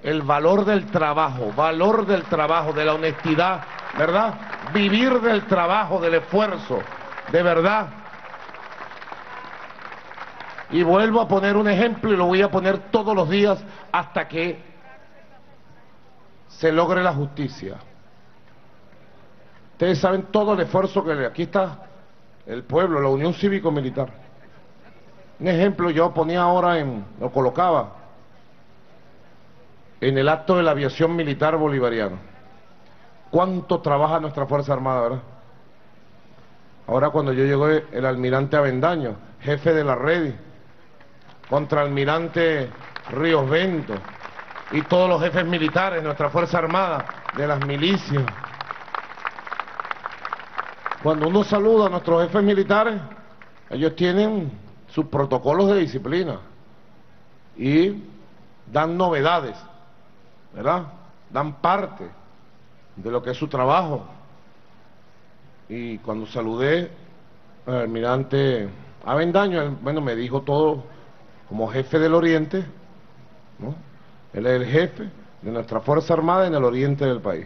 El valor del trabajo, valor del trabajo, de la honestidad, ¿verdad? Vivir del trabajo, del esfuerzo, de verdad. Y vuelvo a poner un ejemplo y lo voy a poner todos los días hasta que se logre la justicia. Ustedes saben todo el esfuerzo que aquí está el pueblo, la Unión Cívico-Militar. Un ejemplo yo ponía ahora en, lo colocaba, en el acto de la aviación militar bolivariana. ¿Cuánto trabaja nuestra Fuerza Armada, verdad? Ahora cuando yo llegó el almirante Avendaño, jefe de la red, contraalmirante Ríos Bento y todos los jefes militares de nuestra Fuerza Armada, de las milicias. Cuando uno saluda a nuestros jefes militares, ellos tienen sus protocolos de disciplina y dan novedades, ¿verdad? Dan parte de lo que es su trabajo. Y cuando saludé al almirante Avendaño, bueno, me dijo todo como jefe del Oriente, ¿no? Él es el jefe de nuestra Fuerza Armada en el oriente del país,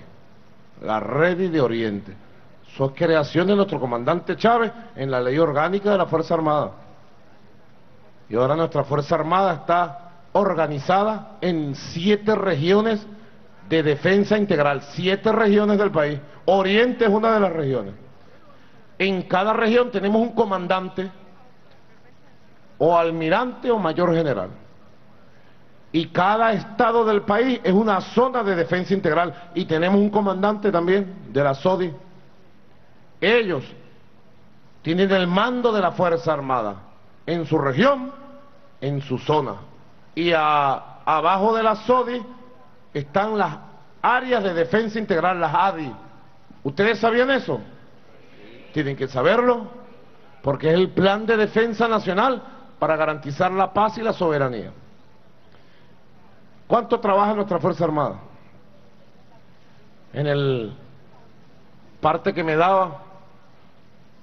la red de Oriente. Es creación de nuestro comandante Chávez en la ley orgánica de la Fuerza Armada. Y ahora nuestra Fuerza Armada está organizada en siete regiones de defensa integral, siete regiones del país. Oriente es una de las regiones. En cada región tenemos un comandante o almirante o mayor general. Y cada estado del país es una zona de defensa integral. Y tenemos un comandante también de la SODI. Ellos tienen el mando de la Fuerza Armada en su región, en su zona. Y abajo de la SODI están las áreas de defensa integral, las ADI. ¿Ustedes sabían eso? Tienen que saberlo, porque es el plan de defensa nacional para garantizar la paz y la soberanía. ¿Cuánto trabaja nuestra Fuerza Armada? En el parte que me daba,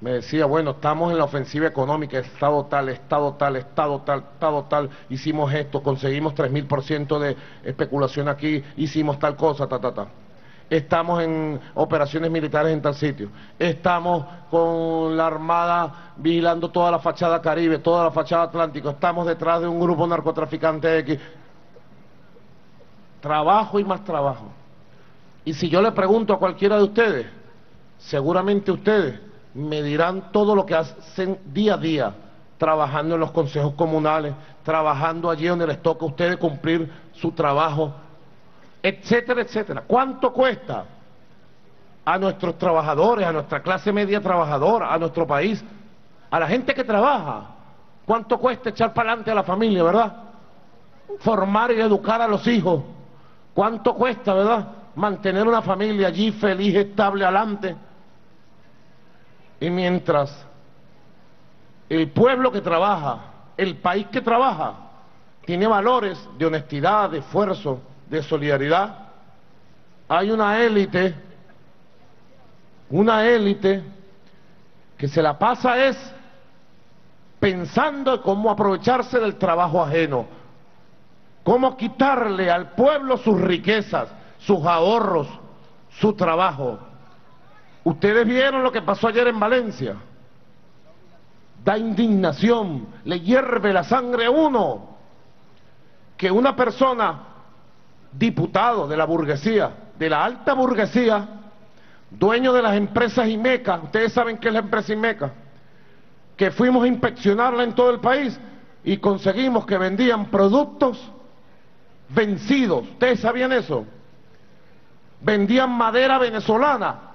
me decía, bueno, estamos en la ofensiva económica, Estado tal, Estado tal, Estado tal, Estado tal, hicimos esto, conseguimos 3.000% de especulación aquí, hicimos tal cosa, ta, ta, ta. Estamos en operaciones militares en tal sitio. Estamos con la Armada vigilando toda la fachada Caribe, toda la fachada Atlántico. Estamos detrás de un grupo narcotraficante X. Trabajo y más trabajo. Y si yo le pregunto a cualquiera de ustedes, seguramente ustedes me dirán todo lo que hacen día a día, trabajando en los consejos comunales, trabajando allí donde les toca a ustedes cumplir su trabajo, etcétera, etcétera. ¿Cuánto cuesta a nuestros trabajadores, a nuestra clase media trabajadora, a nuestro país, a la gente que trabaja? ¿Cuánto cuesta echar para adelante a la familia, verdad? Formar y educar a los hijos. ¿Cuánto cuesta, verdad? mantener una familia allí feliz, estable, adelante. Y mientras el pueblo que trabaja, el país que trabaja, tiene valores de honestidad, de esfuerzo, de solidaridad, hay una élite, una élite que se la pasa es pensando cómo aprovecharse del trabajo ajeno, cómo quitarle al pueblo sus riquezas, sus ahorros, su trabajo. Ustedes vieron lo que pasó ayer en Valencia. Da indignación, le hierve la sangre a uno que una persona, diputado de la burguesía, de la alta burguesía, dueño de las empresas IMECA, ustedes saben qué es la empresa IMECA, que fuimos a inspeccionarla en todo el país y conseguimos que vendían productos vencidos. ¿Ustedes sabían eso? Vendían madera venezolana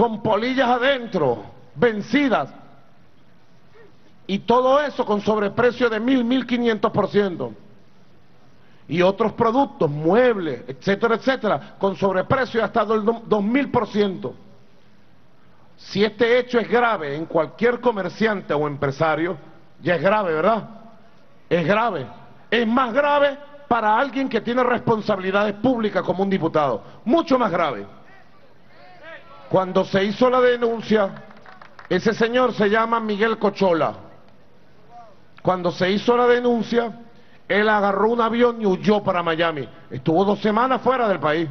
con polillas adentro, vencidas. Y todo eso con sobreprecio de mil, mil quinientos por ciento. Y otros productos, muebles, etcétera, etcétera, con sobreprecio hasta dos mil por ciento. Si este hecho es grave en cualquier comerciante o empresario, ya es grave, ¿verdad? Es grave. Es más grave para alguien que tiene responsabilidades públicas como un diputado. Mucho más grave. Cuando se hizo la denuncia, ese señor se llama Miguel Cochola. Cuando se hizo la denuncia, él agarró un avión y huyó para Miami. Estuvo dos semanas fuera del país.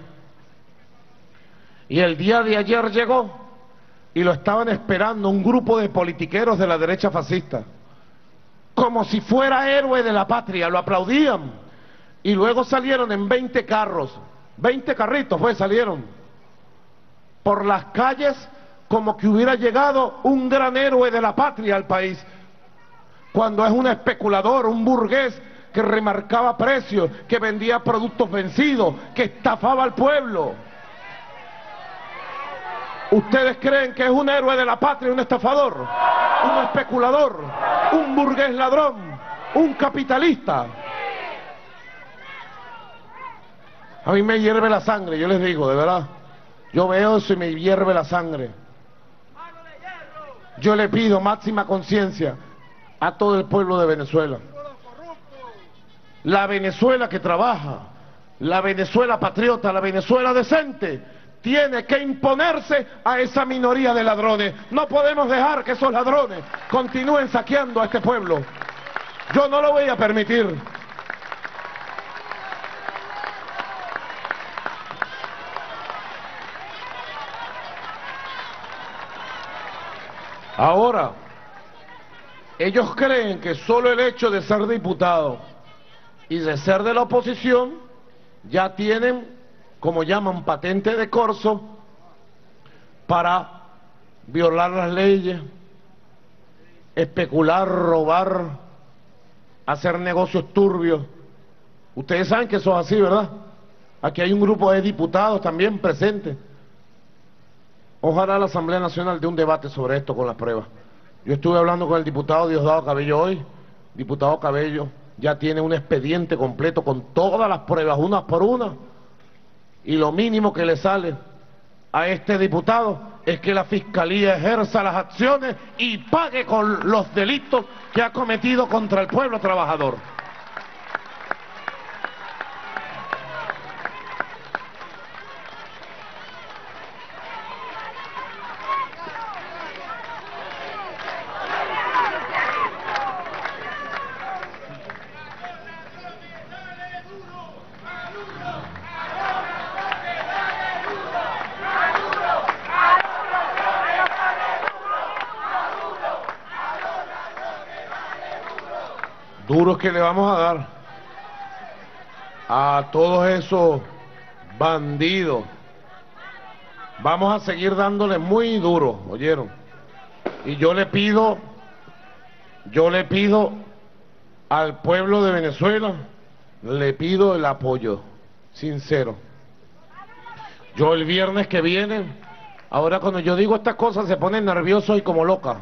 Y el día de ayer llegó y lo estaban esperando un grupo de politiqueros de la derecha fascista, como si fuera héroe de la patria, lo aplaudían. Y luego salieron en 20 carros, 20 carritos, pues salieron por las calles como que hubiera llegado un gran héroe de la patria al país, cuando es un especulador, un burgués que remarcaba precios, que vendía productos vencidos, que estafaba al pueblo. ¿Ustedes creen que es un héroe de la patria, un estafador, un especulador, un burgués ladrón, un capitalista? A mí me hierve la sangre, yo les digo, de verdad. Yo veo eso y me hierve la sangre. Yo le pido máxima conciencia a todo el pueblo de Venezuela. La Venezuela que trabaja, la Venezuela patriota, la Venezuela decente, tiene que imponerse a esa minoría de ladrones. No podemos dejar que esos ladrones continúen saqueando a este pueblo. Yo no lo voy a permitir. Ahora, ellos creen que solo el hecho de ser diputado y de ser de la oposición ya tienen como llaman, patente de corso para violar las leyes, especular, robar, hacer negocios turbios. Ustedes saben que eso es así, ¿verdad? Aquí hay un grupo de diputados también presentes. Ojalá la Asamblea Nacional dé un debate sobre esto con las pruebas. Yo estuve hablando con el diputado Diosdado Cabello hoy. Diputado Cabello ya tiene un expediente completo con todas las pruebas, unas por una y lo mínimo que le sale a este diputado es que la Fiscalía ejerza las acciones y pague con los delitos que ha cometido contra el pueblo trabajador. Duros que le vamos a dar a todos esos bandidos. Vamos a seguir dándole muy duro, ¿oyeron? Y yo le pido, yo le pido al pueblo de Venezuela, le pido el apoyo, sincero. Yo el viernes que viene, ahora cuando yo digo estas cosas se ponen nerviosos y como loca.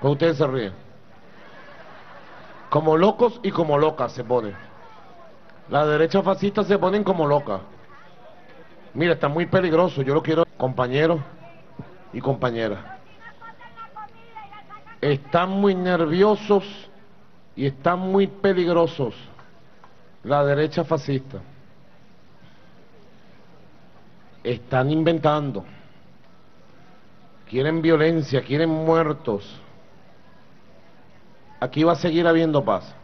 Pues ustedes se ríen. Como locos y como locas se ponen. La derecha fascista se ponen como locas. Mira, está muy peligroso. Yo lo quiero, compañeros y compañeras. Están muy nerviosos y están muy peligrosos la derecha fascista. Están inventando. Quieren violencia, quieren muertos. Aquí va a seguir habiendo paz.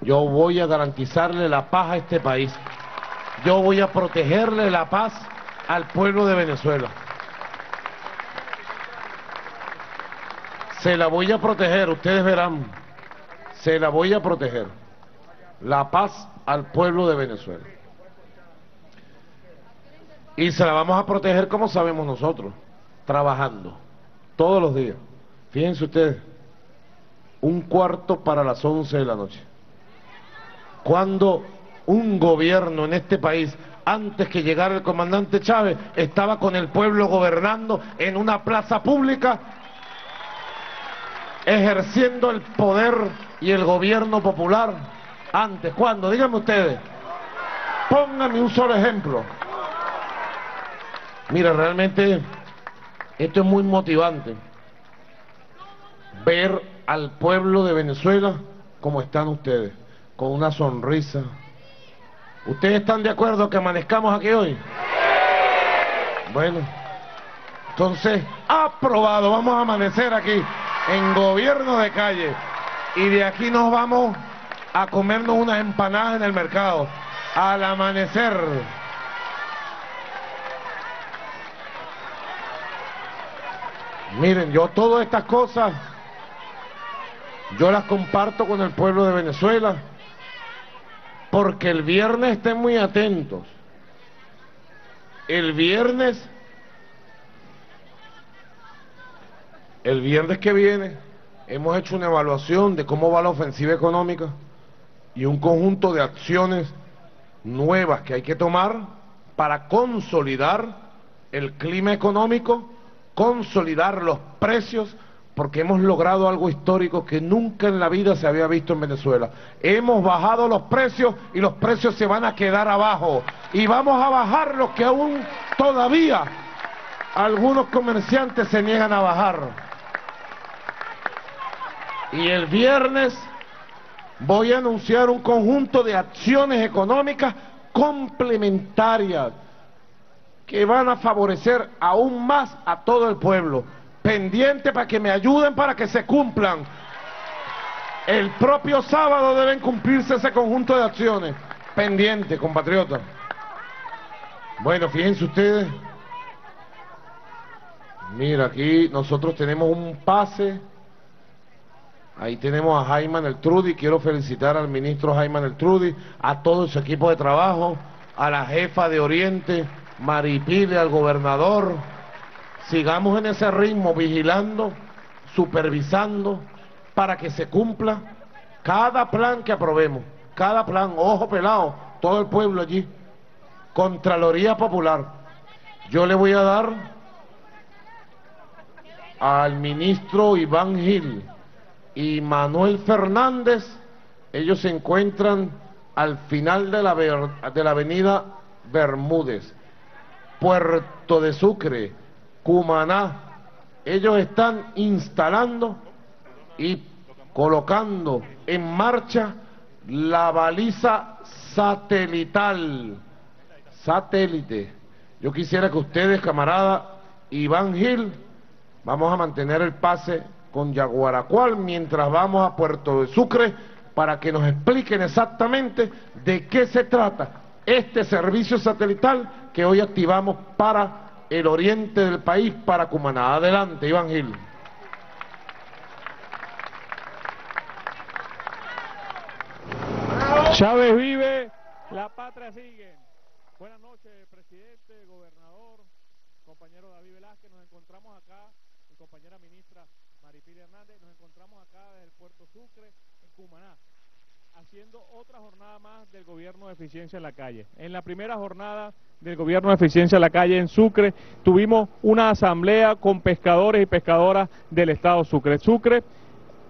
Yo voy a garantizarle la paz a este país. Yo voy a protegerle la paz al pueblo de Venezuela. Se la voy a proteger, ustedes verán. Se la voy a proteger. La paz al pueblo de Venezuela. Y se la vamos a proteger como sabemos nosotros, trabajando, todos los días. Fíjense ustedes, un cuarto para las once de la noche. Cuando un gobierno en este país, antes que llegara el comandante Chávez, estaba con el pueblo gobernando en una plaza pública, ejerciendo el poder y el gobierno popular. Antes, ¿cuándo? Díganme ustedes. Pónganme un solo ejemplo. Mira, realmente esto es muy motivante. Ver al pueblo de Venezuela como están ustedes, con una sonrisa. ¿Ustedes están de acuerdo que amanezcamos aquí hoy? Bueno, entonces, aprobado, vamos a amanecer aquí en gobierno de calle y de aquí nos vamos a comernos unas empanadas en el mercado al amanecer. Miren, yo todas estas cosas, yo las comparto con el pueblo de Venezuela, porque el viernes estén muy atentos. El viernes, el viernes que viene, hemos hecho una evaluación de cómo va la ofensiva económica y un conjunto de acciones nuevas que hay que tomar para consolidar el clima económico consolidar los precios porque hemos logrado algo histórico que nunca en la vida se había visto en Venezuela. Hemos bajado los precios y los precios se van a quedar abajo. Y vamos a bajar los que aún todavía algunos comerciantes se niegan a bajar. Y el viernes voy a anunciar un conjunto de acciones económicas complementarias que van a favorecer aún más a todo el pueblo. Pendiente para que me ayuden para que se cumplan. El propio sábado deben cumplirse ese conjunto de acciones. Pendiente, compatriotas. Bueno, fíjense ustedes. Mira, aquí nosotros tenemos un pase. Ahí tenemos a Jaime Trudy. Quiero felicitar al ministro Jaime Trudy, a todo su equipo de trabajo, a la jefa de Oriente, Maripile al gobernador, sigamos en ese ritmo vigilando, supervisando para que se cumpla cada plan que aprobemos, cada plan, ojo pelado, todo el pueblo allí, Contraloría Popular. Yo le voy a dar al ministro Iván Gil y Manuel Fernández, ellos se encuentran al final de la, de la avenida Bermúdez. Puerto de Sucre, Cumaná, ellos están instalando y colocando en marcha la baliza satelital, satélite. Yo quisiera que ustedes, camarada Iván Gil, vamos a mantener el pase con Yaguaracual mientras vamos a Puerto de Sucre para que nos expliquen exactamente de qué se trata este servicio satelital que hoy activamos para el oriente del país, para Cumaná. Adelante, Iván Gil. Chávez vive, la patria sigue. Buenas noches, presidente, gobernador, compañero David Velázquez. Nos encontramos acá, mi compañera ministra Maripili Hernández, nos encontramos acá desde el puerto Sucre, en Cumaná haciendo otra jornada más del gobierno de eficiencia en la calle. En la primera jornada del gobierno de eficiencia en la calle en Sucre tuvimos una asamblea con pescadores y pescadoras del estado Sucre. Sucre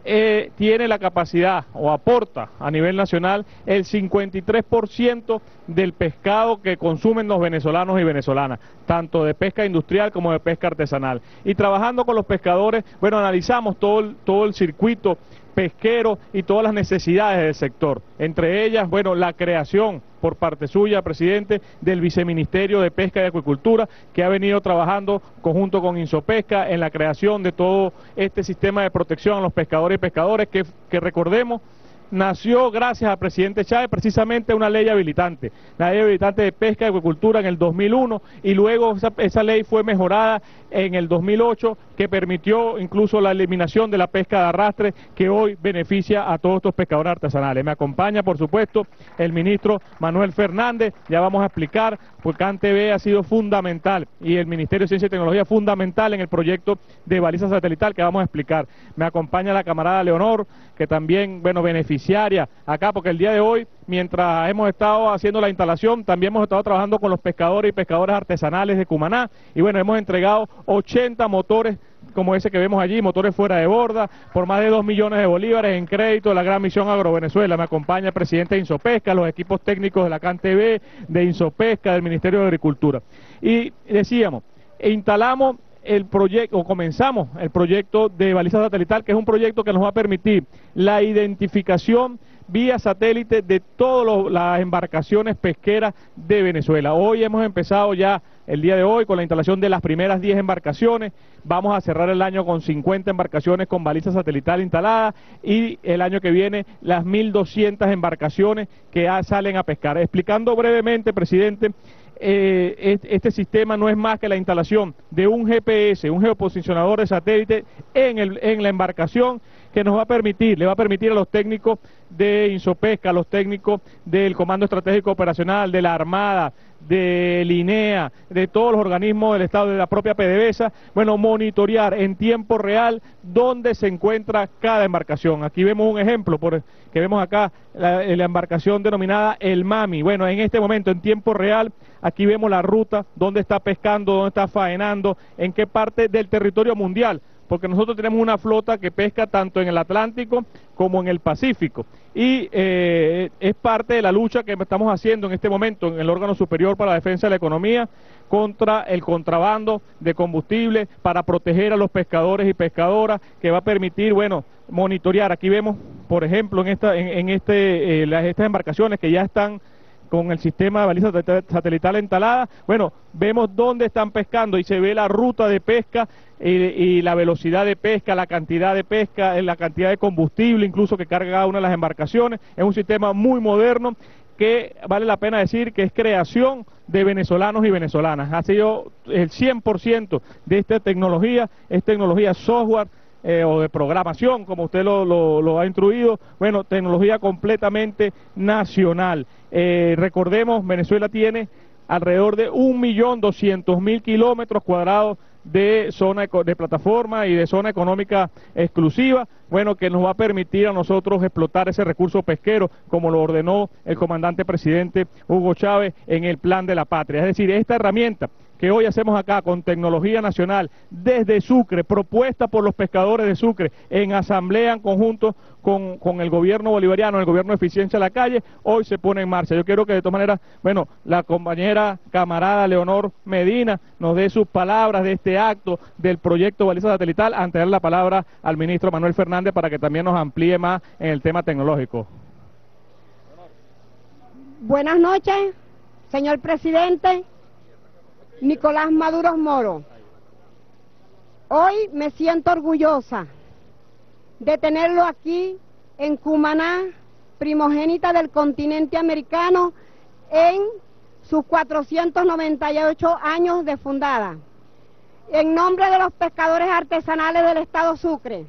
eh, tiene la capacidad o aporta a nivel nacional el 53% del pescado que consumen los venezolanos y venezolanas, tanto de pesca industrial como de pesca artesanal. Y trabajando con los pescadores, bueno, analizamos todo todo el circuito pesquero y todas las necesidades del sector. Entre ellas, bueno, la creación por parte suya, presidente, del Viceministerio de Pesca y Acuicultura, que ha venido trabajando conjunto con Insopesca en la creación de todo este sistema de protección a los pescadores y pescadores, que recordemos, nació gracias al presidente Chávez precisamente una ley habilitante, la ley habilitante de pesca y acuicultura en el 2001 y luego esa, ley fue mejorada en el 2008 que permitió incluso la eliminación de la pesca de arrastre que hoy beneficia a todos estos pescadores artesanales. Me acompaña por supuesto el ministro Manuel Fernández, ya vamos a explicar, porque CanTV ha sido fundamental y el Ministerio de Ciencia y Tecnología fundamental en el proyecto de baliza satelital que vamos a explicar. Me acompaña la camarada Leonor, que también, bueno, beneficiaria acá, porque el día de hoy, mientras hemos estado haciendo la instalación, también hemos estado trabajando con los pescadores y pescadores artesanales de Cumaná, y bueno, hemos entregado 80 motores como ese que vemos allí, motores fuera de borda, por más de 2 millones de bolívares en crédito de la Gran Misión Agro Venezuela. Me acompaña el presidente de Insopesca, los equipos técnicos de la CanTV, de Insopesca, del Ministerio de Agricultura. Y decíamos, instalamos el proyecto, o comenzamos el proyecto de baliza satelital, que es un proyecto que nos va a permitir la identificación vía satélite de todas las embarcaciones pesqueras de Venezuela. Hoy hemos empezado ya el día de hoy con la instalación de las primeras 10 embarcaciones. Vamos a cerrar el año con 50 embarcaciones con baliza satelital instalada y el año que viene las 1.200 embarcaciones que salen a pescar. Explicando brevemente, presidente, eh, este sistema no es más que la instalación de un GPS, un geoposicionador de satélite en, la embarcación que nos va a permitir, le va a permitir a los técnicos de Insopesca, a los técnicos del Comando Estratégico Operacional, de la Armada, de Linea, de todos los organismos del Estado, de la propia PDVSA, bueno, monitorear en tiempo real dónde se encuentra cada embarcación. Aquí vemos un ejemplo por, que vemos acá, la, la embarcación denominada El Mami. Bueno, en este momento, en tiempo real, aquí vemos la ruta, dónde está pescando, dónde está faenando, en qué parte del territorio mundial porque nosotros tenemos una flota que pesca tanto en el Atlántico como en el Pacífico. Y eh, es parte de la lucha que estamos haciendo en este momento en el órgano superior para la defensa de la economía contra el contrabando de combustible para proteger a los pescadores y pescadoras, que va a permitir, bueno, monitorear. Aquí vemos, por ejemplo, en, esta, en, este, eh, estas embarcaciones que ya están con el sistema de baliza satelital instalada, bueno, vemos dónde están pescando y se ve la ruta de pesca y, la velocidad de pesca, la cantidad de pesca, la cantidad de combustible incluso que carga una de las embarcaciones. Es un sistema muy moderno que vale la pena decir que es creación de venezolanos y venezolanas. Ha sido el 100% de esta tecnología, es tecnología software, eh, o de programación, como usted lo, ha instruido, bueno, tecnología completamente nacional. Eh, recordemos, Venezuela tiene alrededor de 1.200.000 kilómetros cuadrados de zona de plataforma y de zona económica exclusiva, bueno, que nos va a permitir a nosotros explotar ese recurso pesquero como lo ordenó el comandante presidente Hugo Chávez en el plan de la patria. Es decir, esta herramienta que hoy hacemos acá con tecnología nacional desde Sucre, propuesta por los pescadores de Sucre, en asamblea en conjunto con, con, el gobierno bolivariano, el gobierno de eficiencia a la calle, hoy se pone en marcha. Yo quiero que de todas maneras, bueno, la compañera camarada Leonor Medina nos dé sus palabras de este acto del proyecto Baliza Satelital, antes de dar la palabra al ministro Manuel Fernández para que también nos amplíe más en el tema tecnológico. Buenas noches, señor presidente, Nicolás Maduro Moro. Hoy me siento orgullosa de tenerlo aquí en Cumaná, primogénita del continente americano, en sus 498 años de fundada. En nombre de los pescadores artesanales del Estado Sucre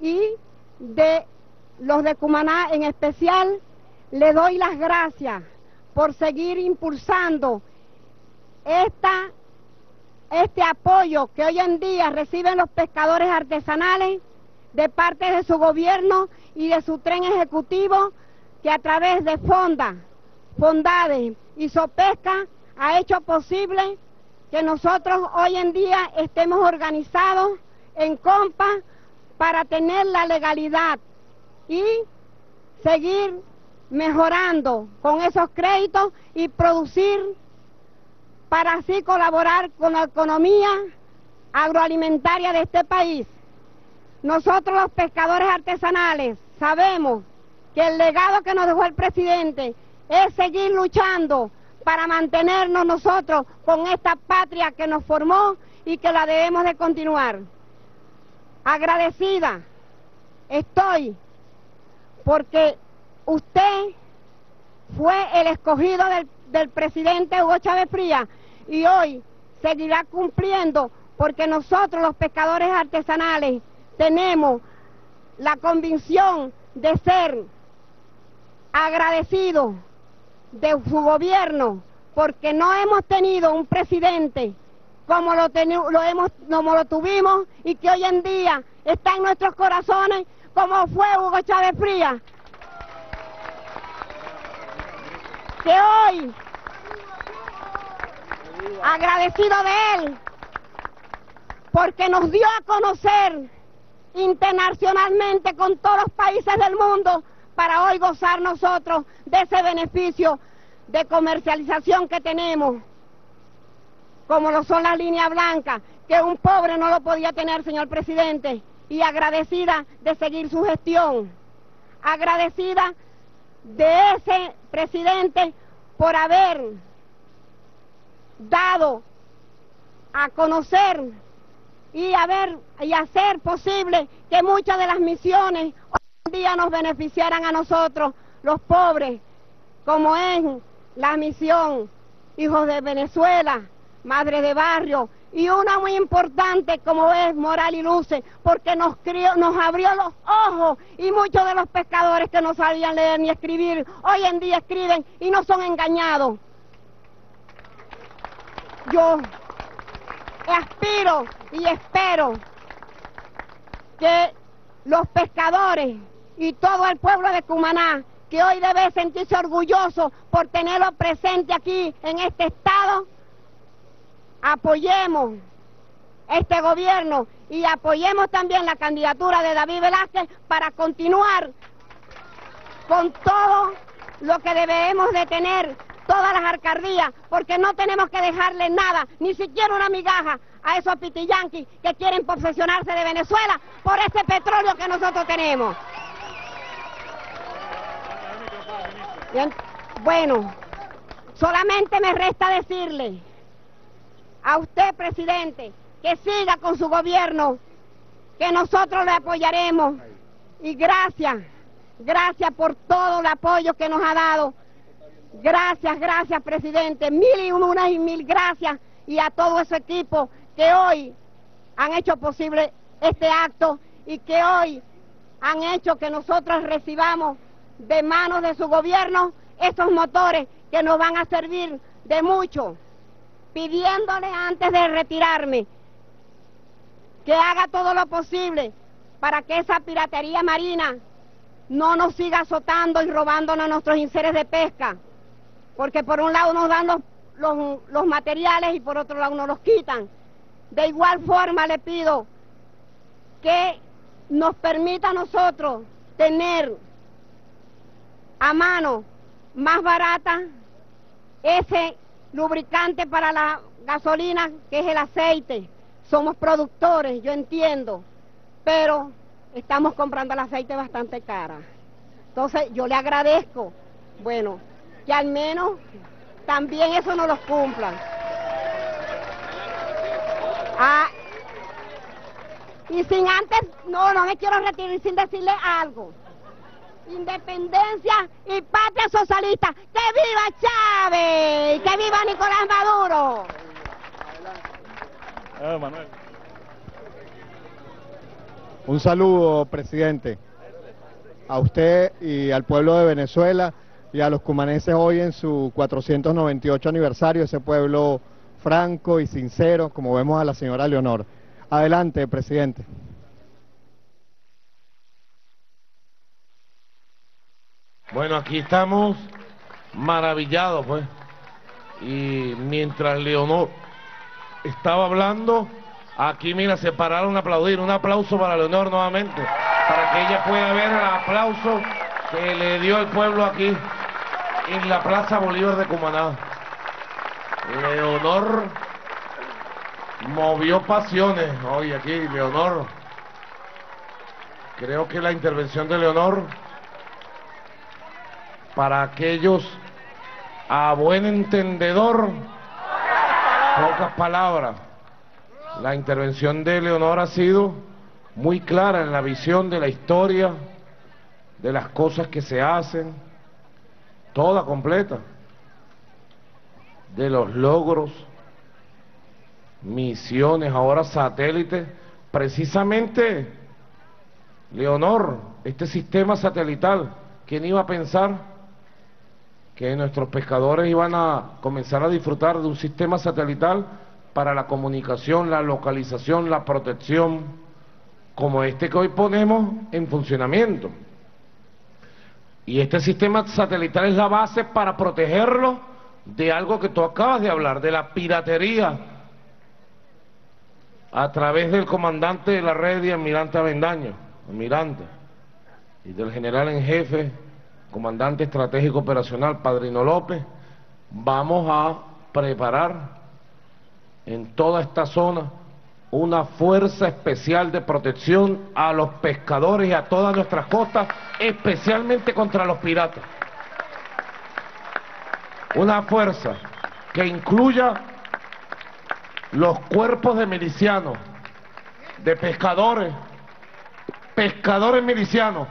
y de los de Cumaná en especial, le doy las gracias por seguir impulsando este apoyo que hoy en día reciben los pescadores artesanales de parte de su gobierno y de su tren ejecutivo que a través de Fonda, Fondade y Sopesca ha hecho posible que nosotros hoy en día estemos organizados en compa para tener la legalidad y seguir mejorando con esos créditos y producir para así colaborar con la economía agroalimentaria de este país. Nosotros los pescadores artesanales sabemos que el legado que nos dejó el presidente es seguir luchando para mantenernos nosotros con esta patria que nos formó y que la debemos de continuar. Agradecida estoy porque usted fue el escogido del, del presidente Hugo Chávez Fría y hoy seguirá cumpliendo porque nosotros los pescadores artesanales tenemos la convicción de ser agradecidos de su gobierno porque no hemos tenido un presidente como lo, lo, hemos, como lo tuvimos y que hoy en día está en nuestros corazones como fue Hugo Chávez Fría. Que hoy, agradecido de él, porque nos dio a conocer internacionalmente con todos los países del mundo para hoy gozar nosotros de ese beneficio de comercialización que tenemos, como lo son las líneas blancas, que un pobre no lo podía tener, señor presidente, y agradecida de seguir su gestión, agradecida de ese presidente por haber dado a conocer y, a ver, y hacer posible que muchas de las misiones hoy en día nos beneficiaran a nosotros, los pobres, como es la misión Hijos de Venezuela, Madre de Barrio, y una muy importante como es Moral y Luce, porque nos, crió, nos abrió los ojos y muchos de los pescadores que no sabían leer ni escribir, hoy en día escriben y no son engañados. Yo aspiro y espero que los pescadores y todo el pueblo de Cumaná, que hoy debe sentirse orgulloso por tenerlo presente aquí en este estado, apoyemos este gobierno y apoyemos también la candidatura de David Velázquez para continuar con todo lo que debemos de tener todas las alcaldías, porque no tenemos que dejarle nada, ni siquiera una migaja a esos pitillanquis que quieren posesionarse de Venezuela por ese petróleo que nosotros tenemos. bueno, solamente me resta decirle a usted, presidente, que siga con su gobierno, que nosotros le apoyaremos. Y gracias, gracias por todo el apoyo que nos ha dado Gracias, gracias, presidente. Mil y una y mil gracias. Y a todo ese equipo que hoy han hecho posible este acto y que hoy han hecho que nosotros recibamos de manos de su gobierno estos motores que nos van a servir de mucho. Pidiéndole antes de retirarme que haga todo lo posible para que esa piratería marina no nos siga azotando y robándonos nuestros inseres de pesca porque por un lado nos dan los, los, materiales y por otro lado nos los quitan. De igual forma le pido que nos permita a nosotros tener a mano más barata ese lubricante para la gasolina que es el aceite. Somos productores, yo entiendo, pero estamos comprando el aceite bastante cara. Entonces yo le agradezco, bueno, que al menos también eso no los cumplan. Ah, y sin antes, no, no me quiero retirar sin decirle algo. Independencia y patria socialista. ¡Que viva Chávez! ¡Que viva Nicolás Maduro! Un saludo, presidente, a usted y al pueblo de Venezuela y a los cumanenses hoy en su 498 aniversario, ese pueblo franco y sincero, como vemos a la señora Leonor. Adelante, presidente. Bueno, aquí estamos maravillados, pues. Y mientras Leonor estaba hablando, Aquí, mira, se pararon a aplaudir. Un aplauso para Leonor nuevamente, para que ella pueda ver el aplauso que le dio el pueblo aquí, en la Plaza Bolívar de Cumaná. Leonor movió pasiones hoy aquí, Leonor. Creo que la intervención de Leonor, para aquellos a buen entendedor, pocas palabras. La intervención de Leonor ha sido muy clara en la visión de la historia, de las cosas que se hacen, toda completa, de los logros, misiones, ahora satélites, precisamente, Leonor, este sistema satelital, ¿quién iba a pensar que nuestros pescadores iban a comenzar a disfrutar de un sistema satelital para la comunicación, la localización, la protección, como este que hoy ponemos en funcionamiento. Y este sistema satelital es la base para protegerlo de algo que tú acabas de hablar, de la piratería, a través del comandante de la red y almirante Avendaño, almirante, y del general en jefe, comandante estratégico operacional, Padrino López, vamos a preparar en toda esta zona una fuerza especial de protección a los pescadores y a todas nuestras costas, especialmente contra los piratas. Una fuerza que incluya los cuerpos de milicianos, de pescadores, pescadores milicianos,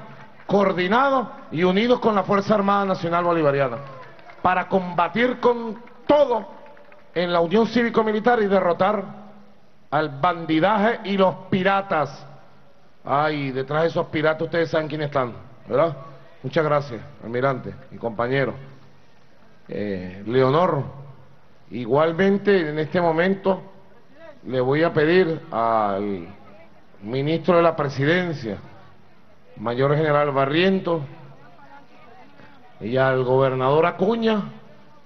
coordinados y unidos con la Fuerza Armada Nacional Bolivariana, para combatir con todo en la Unión Cívico-Militar y derrotar al bandidaje y los piratas. Ay, detrás de esos piratas ustedes saben quiénes están, ¿verdad? Muchas gracias, almirante y compañero. Eh, Leonor, igualmente en este momento le voy a pedir al ministro de la Presidencia, Mayor General Barriento, y al gobernador Acuña,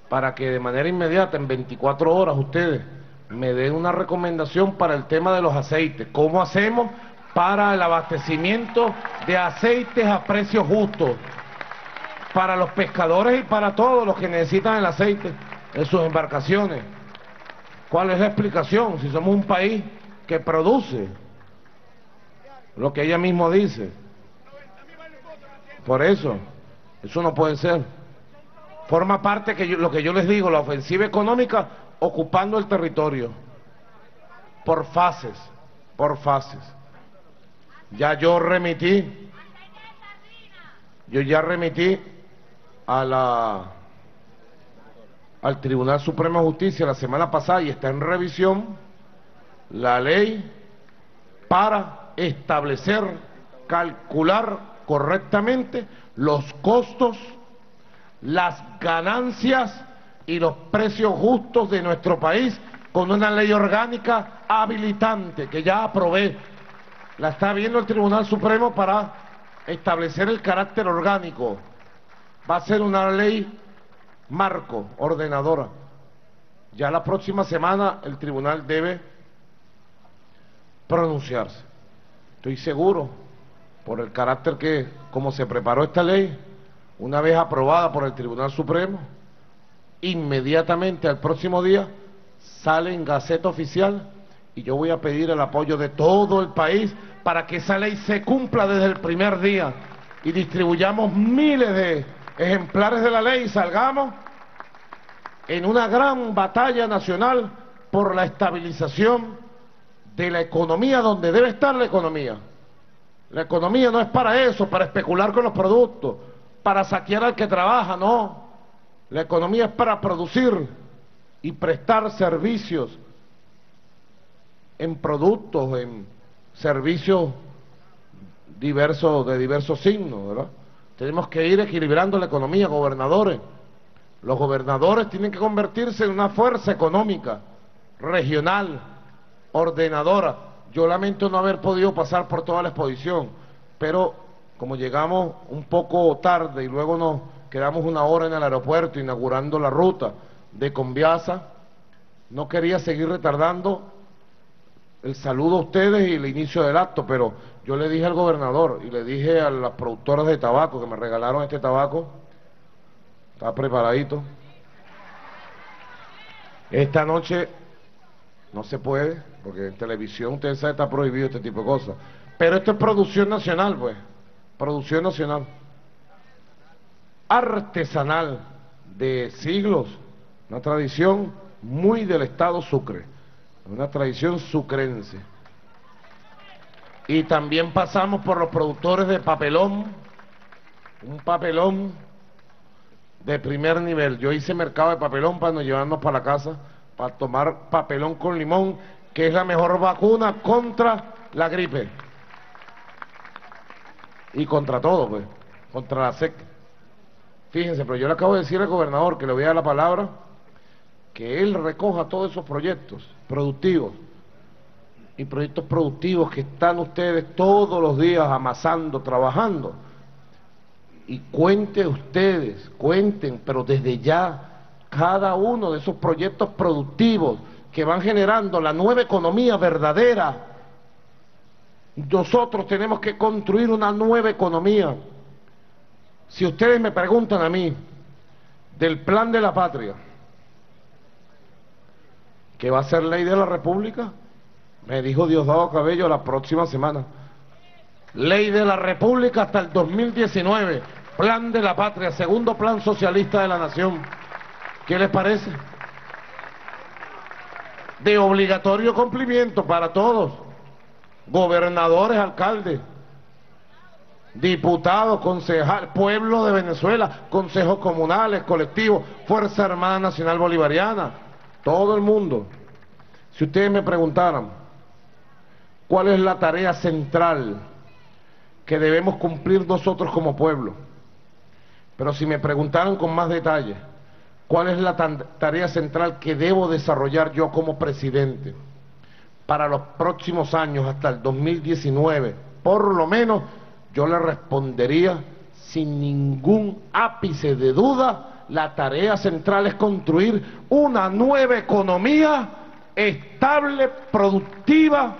para que de manera inmediata, en 24 horas, ustedes me den una recomendación para el tema de los aceites. ¿Cómo hacemos para el abastecimiento de aceites a precios justos? Para los pescadores y para todos los que necesitan el aceite en sus embarcaciones. ¿Cuál es la explicación? Si somos un país que produce lo que ella misma dice. Por eso, eso no puede ser forma parte que lo que yo les digo, la ofensiva económica ocupando el territorio por fases, por fases. Ya yo remití, yo ya remití a la al Tribunal Supremo de Justicia la semana pasada y está en revisión la ley para establecer, calcular correctamente los costos las ganancias y los precios justos de nuestro país con una ley orgánica habilitante que ya aprobé. La está viendo el Tribunal Supremo para establecer el carácter orgánico. Va a ser una ley marco, ordenadora. Ya la próxima semana el tribunal debe pronunciarse. Estoy seguro, por el carácter que, como se preparó esta ley, una vez aprobada por el Tribunal Supremo, inmediatamente al próximo día sale en Gaceta Oficial y yo voy a pedir el apoyo de todo el país para que esa ley se cumpla desde el primer día y distribuyamos miles de ejemplares de la ley y salgamos en una gran batalla nacional por la estabilización de la economía donde debe estar la economía. La economía no es para eso, para especular con los productos para saquear al que trabaja, no. La economía es para producir y prestar servicios en productos, en servicios diversos, de diversos signos, ¿verdad? Tenemos que ir equilibrando la economía, gobernadores. Los gobernadores tienen que convertirse en una fuerza económica, regional, ordenadora. Yo lamento no haber podido pasar por toda la exposición, pero como llegamos un poco tarde y luego nos quedamos una hora en el aeropuerto inaugurando la ruta de Conviasa, no quería seguir retardando el saludo a ustedes y el inicio del acto, pero yo le dije al gobernador y le dije a las productoras de tabaco que me regalaron este tabaco, está preparadito. Esta noche no se puede, porque en televisión ustedes saben está prohibido este tipo de cosas. Pero esto es producción nacional, pues. Producción nacional. Artesanal de siglos. Una tradición muy del estado Sucre. Una tradición sucrense. Y también pasamos por los productores de papelón. Un papelón de primer nivel. Yo hice mercado de papelón para no llevarnos para la casa, para tomar papelón con limón, que es la mejor vacuna contra la gripe. Y contra todo, pues, contra la SEC. Fíjense, pero yo le acabo de decir al gobernador que le voy a dar la palabra, que él recoja todos esos proyectos productivos y proyectos productivos que están ustedes todos los días amasando, trabajando. Y cuenten ustedes, cuenten, pero desde ya, cada uno de esos proyectos productivos que van generando la nueva economía verdadera. Nosotros tenemos que construir una nueva economía. Si ustedes me preguntan a mí del plan de la patria, que va a ser ley de la República, me dijo Diosdado Cabello la próxima semana. Ley de la República hasta el 2019. Plan de la patria, segundo plan socialista de la nación. ¿Qué les parece? De obligatorio cumplimiento para todos. Gobernadores, alcaldes, diputados, concejales, pueblo de Venezuela, consejos comunales, colectivos, Fuerza Armada Nacional Bolivariana, todo el mundo. Si ustedes me preguntaran, ¿Cuál es la tarea central que debemos cumplir nosotros como pueblo? Pero si me preguntaran con más detalle, ¿cuál es la tarea central que debo desarrollar yo como presidente para los próximos años hasta el 2019? Por lo menos yo le respondería sin ningún ápice de duda, la tarea central es construir una nueva economía estable, productiva,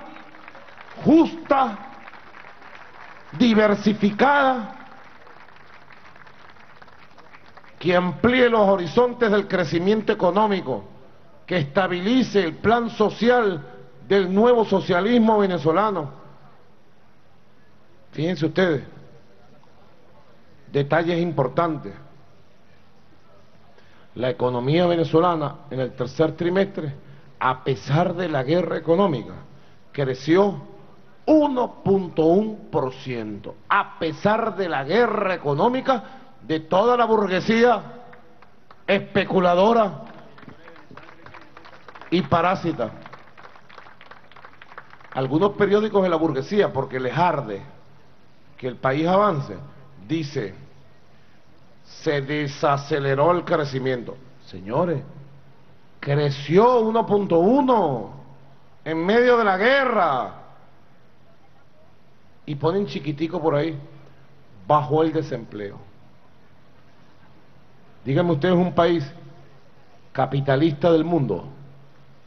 justa, diversificada, que amplíe los horizontes del crecimiento económico, que estabilice el plan social del nuevo socialismo venezolano. Fíjense ustedes, detalles importantes. La economía venezolana en el tercer trimestre, a pesar de la guerra económica, creció 1.1%, a pesar de la guerra económica de toda la burguesía especuladora y parásita. Algunos periódicos de la burguesía, porque les arde que el país avance, dice, se desaceleró el crecimiento. Señores, creció 1.1 en medio de la guerra y ponen chiquitico por ahí, bajó el desempleo. Díganme ustedes un país capitalista del mundo,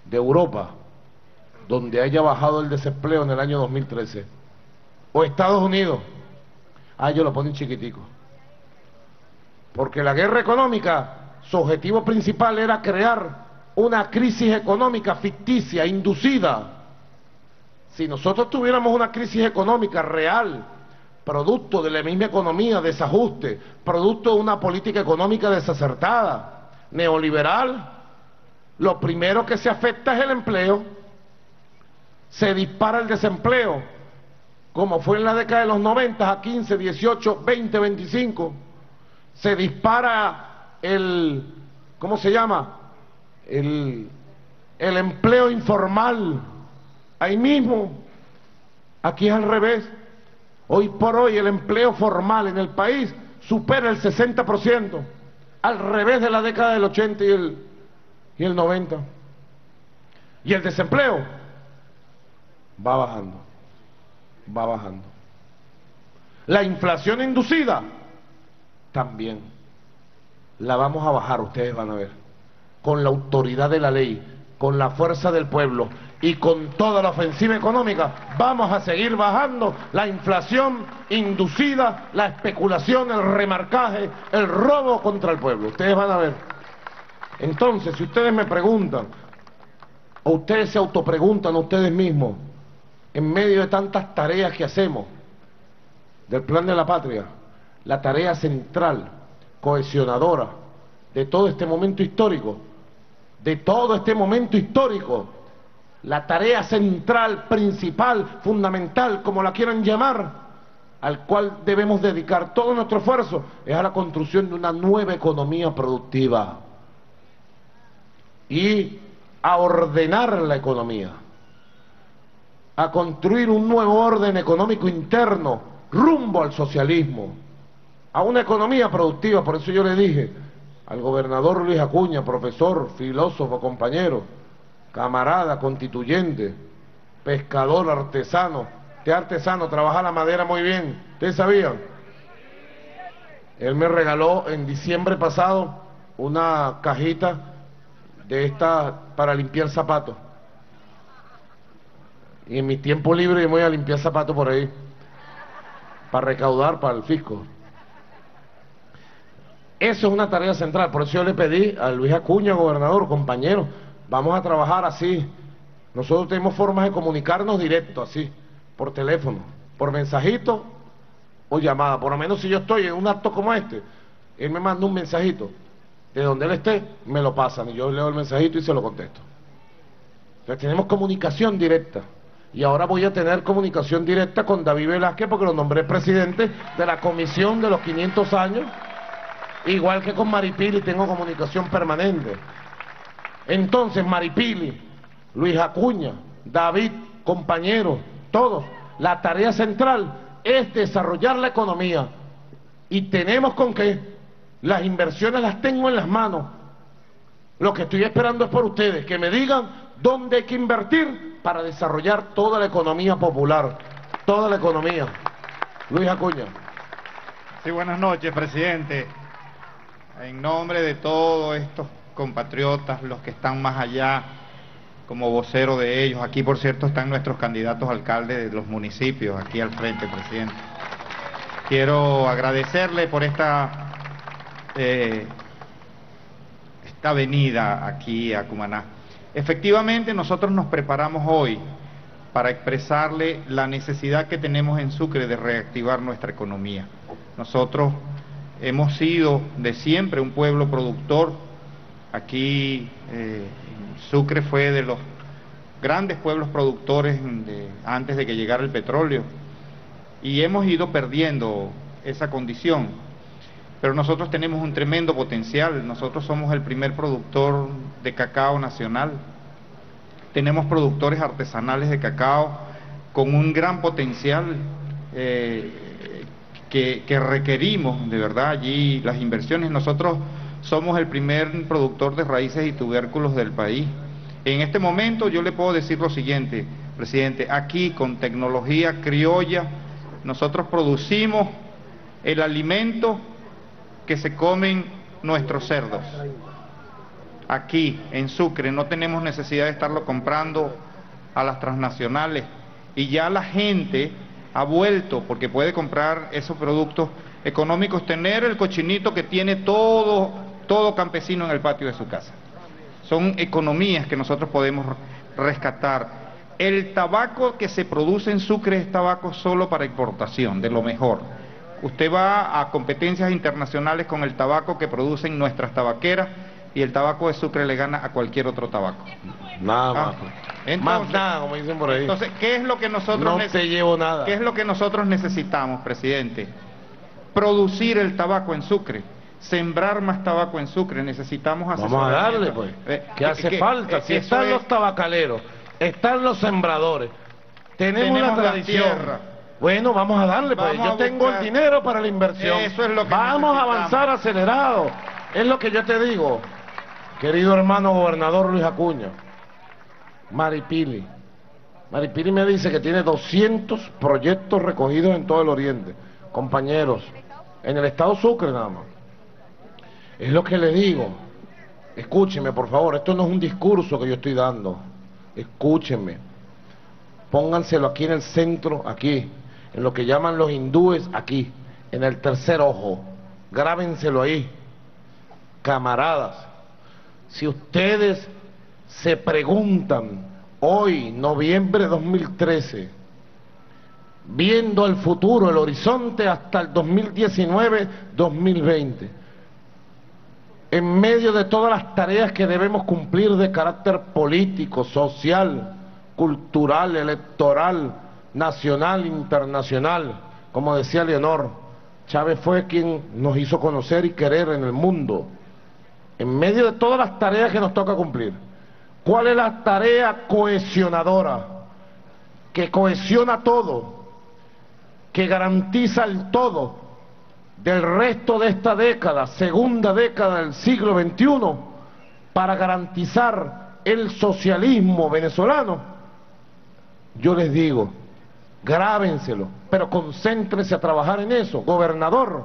de Europa, donde haya bajado el desempleo en el año 2013. O Estados Unidos. Ah, ellos lo ponen chiquitico. Porque la guerra económica, su objetivo principal era crear una crisis económica ficticia, inducida, si nosotros tuviéramos una crisis económica real, producto de la misma economía, desajuste, producto de una política económica desacertada, neoliberal, lo primero que se afecta es el empleo. Se dispara el desempleo, como fue en la década de los 90 a 15, 18, 20, 25. Se dispara el, ¿cómo se llama? El, el empleo informal Ahí mismo, aquí es al revés. Hoy por hoy el empleo formal en el país supera el 60%, al revés de la década del 80 y el, y el 90. Y el desempleo va bajando, va bajando. La inflación inducida también la vamos a bajar, ustedes van a ver, con la autoridad de la ley, con la fuerza del pueblo y con toda la ofensiva económica vamos a seguir bajando la inflación inducida, la especulación, el remarcaje, el robo contra el pueblo. Ustedes van a ver. Entonces, si ustedes me preguntan, o ustedes se autopreguntan a ustedes mismos, en medio de tantas tareas que hacemos del plan de la patria, la tarea central, cohesionadora de todo este momento histórico, de todo este momento histórico, la tarea central, principal, fundamental, como la quieran llamar, al cual debemos dedicar todo nuestro esfuerzo, es a la construcción de una nueva economía productiva y a ordenar la economía, a construir un nuevo orden económico interno rumbo al socialismo, a una economía productiva, por eso yo le dije al gobernador Luis Acuña, profesor, filósofo, compañero, camarada, constituyente, pescador, artesano, este artesano trabaja la madera muy bien, ¿ustedes sabían? Él me regaló en diciembre pasado una cajita de esta para limpiar zapatos. Y en mi tiempo libre yo voy a limpiar zapatos por ahí, para recaudar para el fisco. Eso es una tarea central, por eso yo le pedí a Luis Acuña, gobernador, compañero, vamos a trabajar así. Nosotros tenemos formas de comunicarnos directo, así, por teléfono, por mensajito o llamada. Por lo menos si yo estoy en un acto como este, él me manda un mensajito, de donde él esté, me lo pasan y yo leo el mensajito y se lo contesto. Entonces tenemos comunicación directa. Y ahora voy a tener comunicación directa con David Velázquez porque lo nombré presidente de la comisión de los 500 años Igual que con Maripili tengo comunicación permanente. Entonces Maripili, Luis Acuña, David, compañeros, todos, la tarea central es desarrollar la economía. Y tenemos con qué. Las inversiones las tengo en las manos. Lo que estoy esperando es por ustedes, que me digan dónde hay que invertir para desarrollar toda la economía popular, toda la economía. Luis Acuña. Sí, buenas noches, presidente. En nombre de todos estos compatriotas, los que están más allá, como vocero de ellos, aquí por cierto están nuestros candidatos alcaldes de los municipios, aquí al frente, presidente. Quiero agradecerle por esta, eh, esta venida aquí a Cumaná. Efectivamente, nosotros nos preparamos hoy para expresarle la necesidad que tenemos en Sucre de reactivar nuestra economía. Nosotros hemos sido de siempre un pueblo productor. Aquí eh, Sucre fue de los grandes pueblos productores antes de que llegara el petróleo y hemos ido perdiendo esa condición. Pero nosotros tenemos un tremendo potencial, nosotros somos el primer productor de cacao nacional, tenemos productores artesanales de cacao con un gran potencial. Eh, que, requerimos de verdad allí las inversiones. Nosotros somos el primer productor de raíces y tubérculos del país. En este momento yo le puedo decir lo siguiente, presidente, aquí con tecnología criolla nosotros producimos el alimento que se comen nuestros cerdos. Aquí en Sucre no tenemos necesidad de estarlo comprando a las transnacionales y ya la gente ha vuelto, porque puede comprar esos productos económicos, tener el cochinito que tiene todo, todo campesino en el patio de su casa. Son economías que nosotros podemos rescatar. El tabaco que se produce en Sucre es tabaco solo para importación, de lo mejor. Usted va a competencias internacionales con el tabaco que producen nuestras tabaqueras y el tabaco de Sucre le gana a cualquier otro tabaco. Nada más. Ah, más nada, como dicen por ahí. Entonces, ¿qué es lo que nosotros no te llevo nada. ¿Qué es lo que nosotros necesitamos, presidente? Producir el tabaco en Sucre, sembrar más tabaco en Sucre. Necesitamos hacer. Vamos a darle, pues. Eh, ¿Qué hace falta? Eh, si están los tabacaleros, están los sembradores, tenemos, la tradición. Bueno, vamos a darle, pues. Yo tengo el dinero para la inversión. Eso es lo que Vamos a avanzar acelerado. Es lo que yo te digo querido hermano gobernador Luis Acuña, Maripili. Maripili me dice que tiene 200 proyectos recogidos en todo el oriente. Compañeros, en el estado Sucre nada más. Es lo que le digo. Escúcheme, por favor, esto no es un discurso que yo estoy dando. escúchenme, pónganselo aquí en el centro, aquí, en lo que llaman los hindúes, aquí, en el tercer ojo, grábenselo ahí, camaradas, si ustedes se preguntan hoy, noviembre de 2013, viendo el futuro, el horizonte hasta el 2019-2020, en medio de todas las tareas que debemos cumplir de carácter político, social, cultural, electoral, nacional, internacional, como decía Leonor, Chávez fue quien nos hizo conocer y querer en el mundo, en medio de todas las tareas que nos toca cumplir. ¿Cuál es la tarea cohesionadora? Que cohesiona todo, que garantiza el todo del resto de esta década, segunda década del siglo XXI, para garantizar el socialismo venezolano, yo les digo, grábenselo, pero concéntrense a trabajar en eso. Gobernador,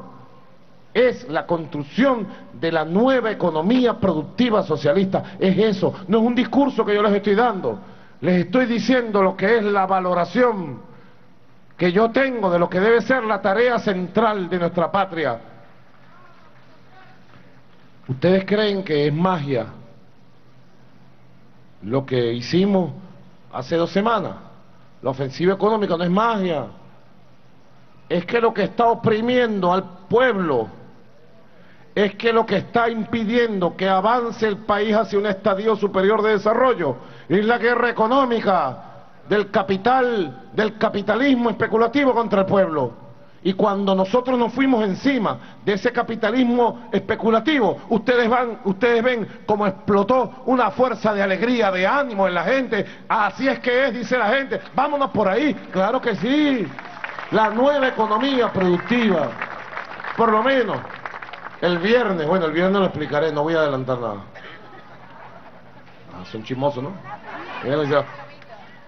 es la construcción de la nueva economía productiva socialista. Es eso, no es un discurso que yo les estoy dando. Les estoy diciendo lo que es la valoración que yo tengo de lo que debe ser la tarea central de nuestra patria. ¿Ustedes creen que es magia lo que hicimos hace dos semanas? La ofensiva económica no es magia. Es que lo que está oprimiendo al pueblo es que lo que está impidiendo que avance el país hacia un estadio superior de desarrollo es la guerra económica del capital, del capitalismo especulativo contra el pueblo. Y cuando nosotros nos fuimos encima de ese capitalismo especulativo, ustedes van, ustedes ven cómo explotó una fuerza de alegría, de ánimo en la gente. Así es que es, dice la gente. Vámonos por ahí. Claro que sí. La nueva economía productiva. Por lo menos el viernes, bueno, el viernes lo explicaré, no voy a adelantar nada. Ah, son chismosos, ¿no?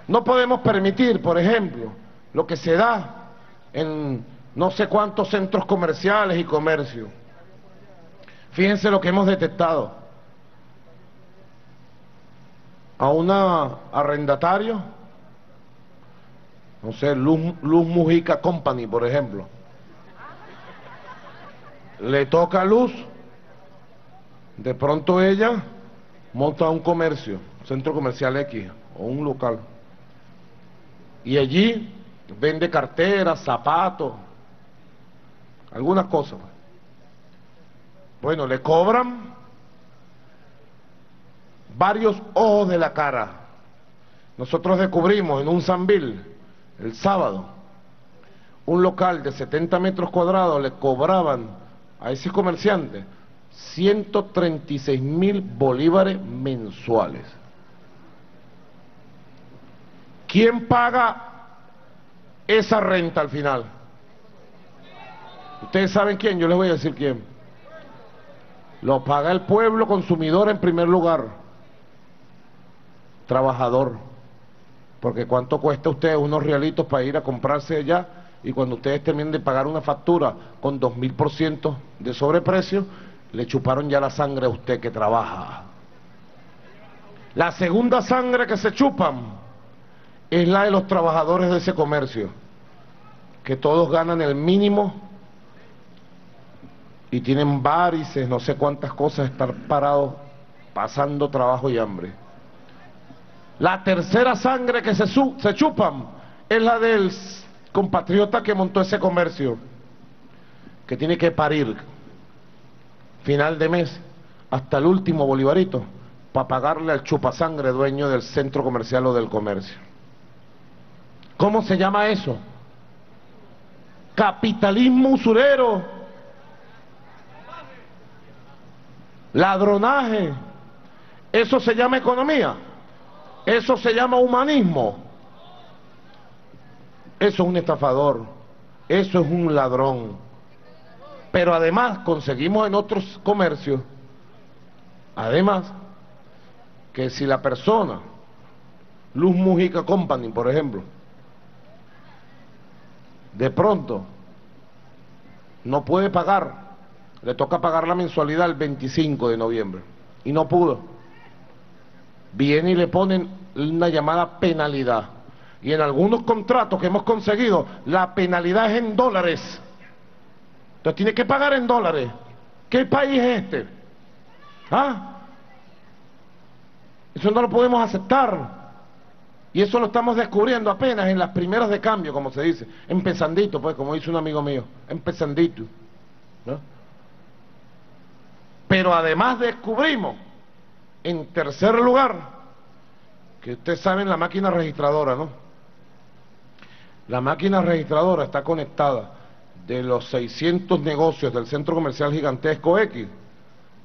No podemos permitir, por ejemplo, lo que se da en no sé cuántos centros comerciales y comercio. Fíjense lo que hemos detectado. A una arrendatario, no sé, Luz, Luz Mujica Company, por ejemplo, le toca luz, de pronto ella monta un comercio, centro comercial X o un local, y allí vende carteras, zapatos, algunas cosas. Bueno, le cobran varios ojos de la cara. Nosotros descubrimos en un Sambil el sábado un local de 70 metros cuadrados, le cobraban a ese comerciante 136 mil bolívares mensuales. ¿Quién paga esa renta al final? Ustedes saben quién, yo les voy a decir quién. Lo paga el pueblo consumidor en primer lugar. Trabajador. Porque cuánto cuesta a ustedes unos realitos para ir a comprarse allá y cuando ustedes terminen de pagar una factura con dos mil por ciento de sobreprecio, le chuparon ya la sangre a usted que trabaja. La segunda sangre que se chupan es la de los trabajadores de ese comercio, que todos ganan el mínimo y tienen varices, no sé cuántas cosas, estar parados pasando trabajo y hambre. La tercera sangre que se, chupan es la del compatriota que montó ese comercio, que tiene que parir final de mes hasta el último bolivarito para pagarle al chupasangre dueño del centro comercial o del comercio. ¿Cómo se llama eso? Capitalismo usurero. Ladronaje. Eso se llama economía. Eso se llama humanismo. Eso es un estafador. Eso es un ladrón. Pero además conseguimos en otros comercios, además, que si la persona, Luz Mujica Company, por ejemplo, de pronto no puede pagar, le toca pagar la mensualidad el 25 de noviembre y no pudo. Viene y le ponen una llamada penalidad. Y en algunos contratos que hemos conseguido, la penalidad es en dólares. Entonces tiene que pagar en dólares. ¿Qué país es este? ¿Ah? Eso no lo podemos aceptar. Y eso lo estamos descubriendo apenas en las primeras de cambio, como se dice. Empezandito, pues, como dice un amigo mío. Empezandito. ¿no? Pero además descubrimos, en tercer lugar, que ustedes saben la máquina registradora, ¿no? La máquina registradora está conectada de los 600 negocios del centro comercial gigantesco X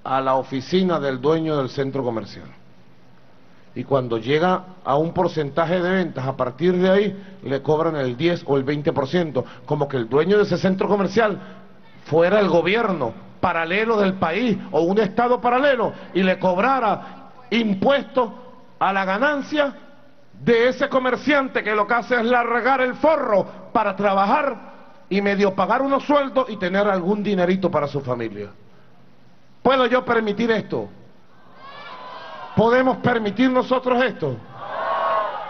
a la oficina del dueño del centro comercial. Y cuando llega a un porcentaje de ventas, a partir de ahí le cobran el 10 o el 20%, como que el dueño de ese centro comercial fuera el gobierno paralelo del país o un estado paralelo y le cobrara impuestos a la ganancia de ese comerciante que lo que hace es largar el forro para trabajar y medio pagar unos sueldos y tener algún dinerito para su familia. ¿Puedo yo permitir esto? ¿Podemos permitir nosotros esto?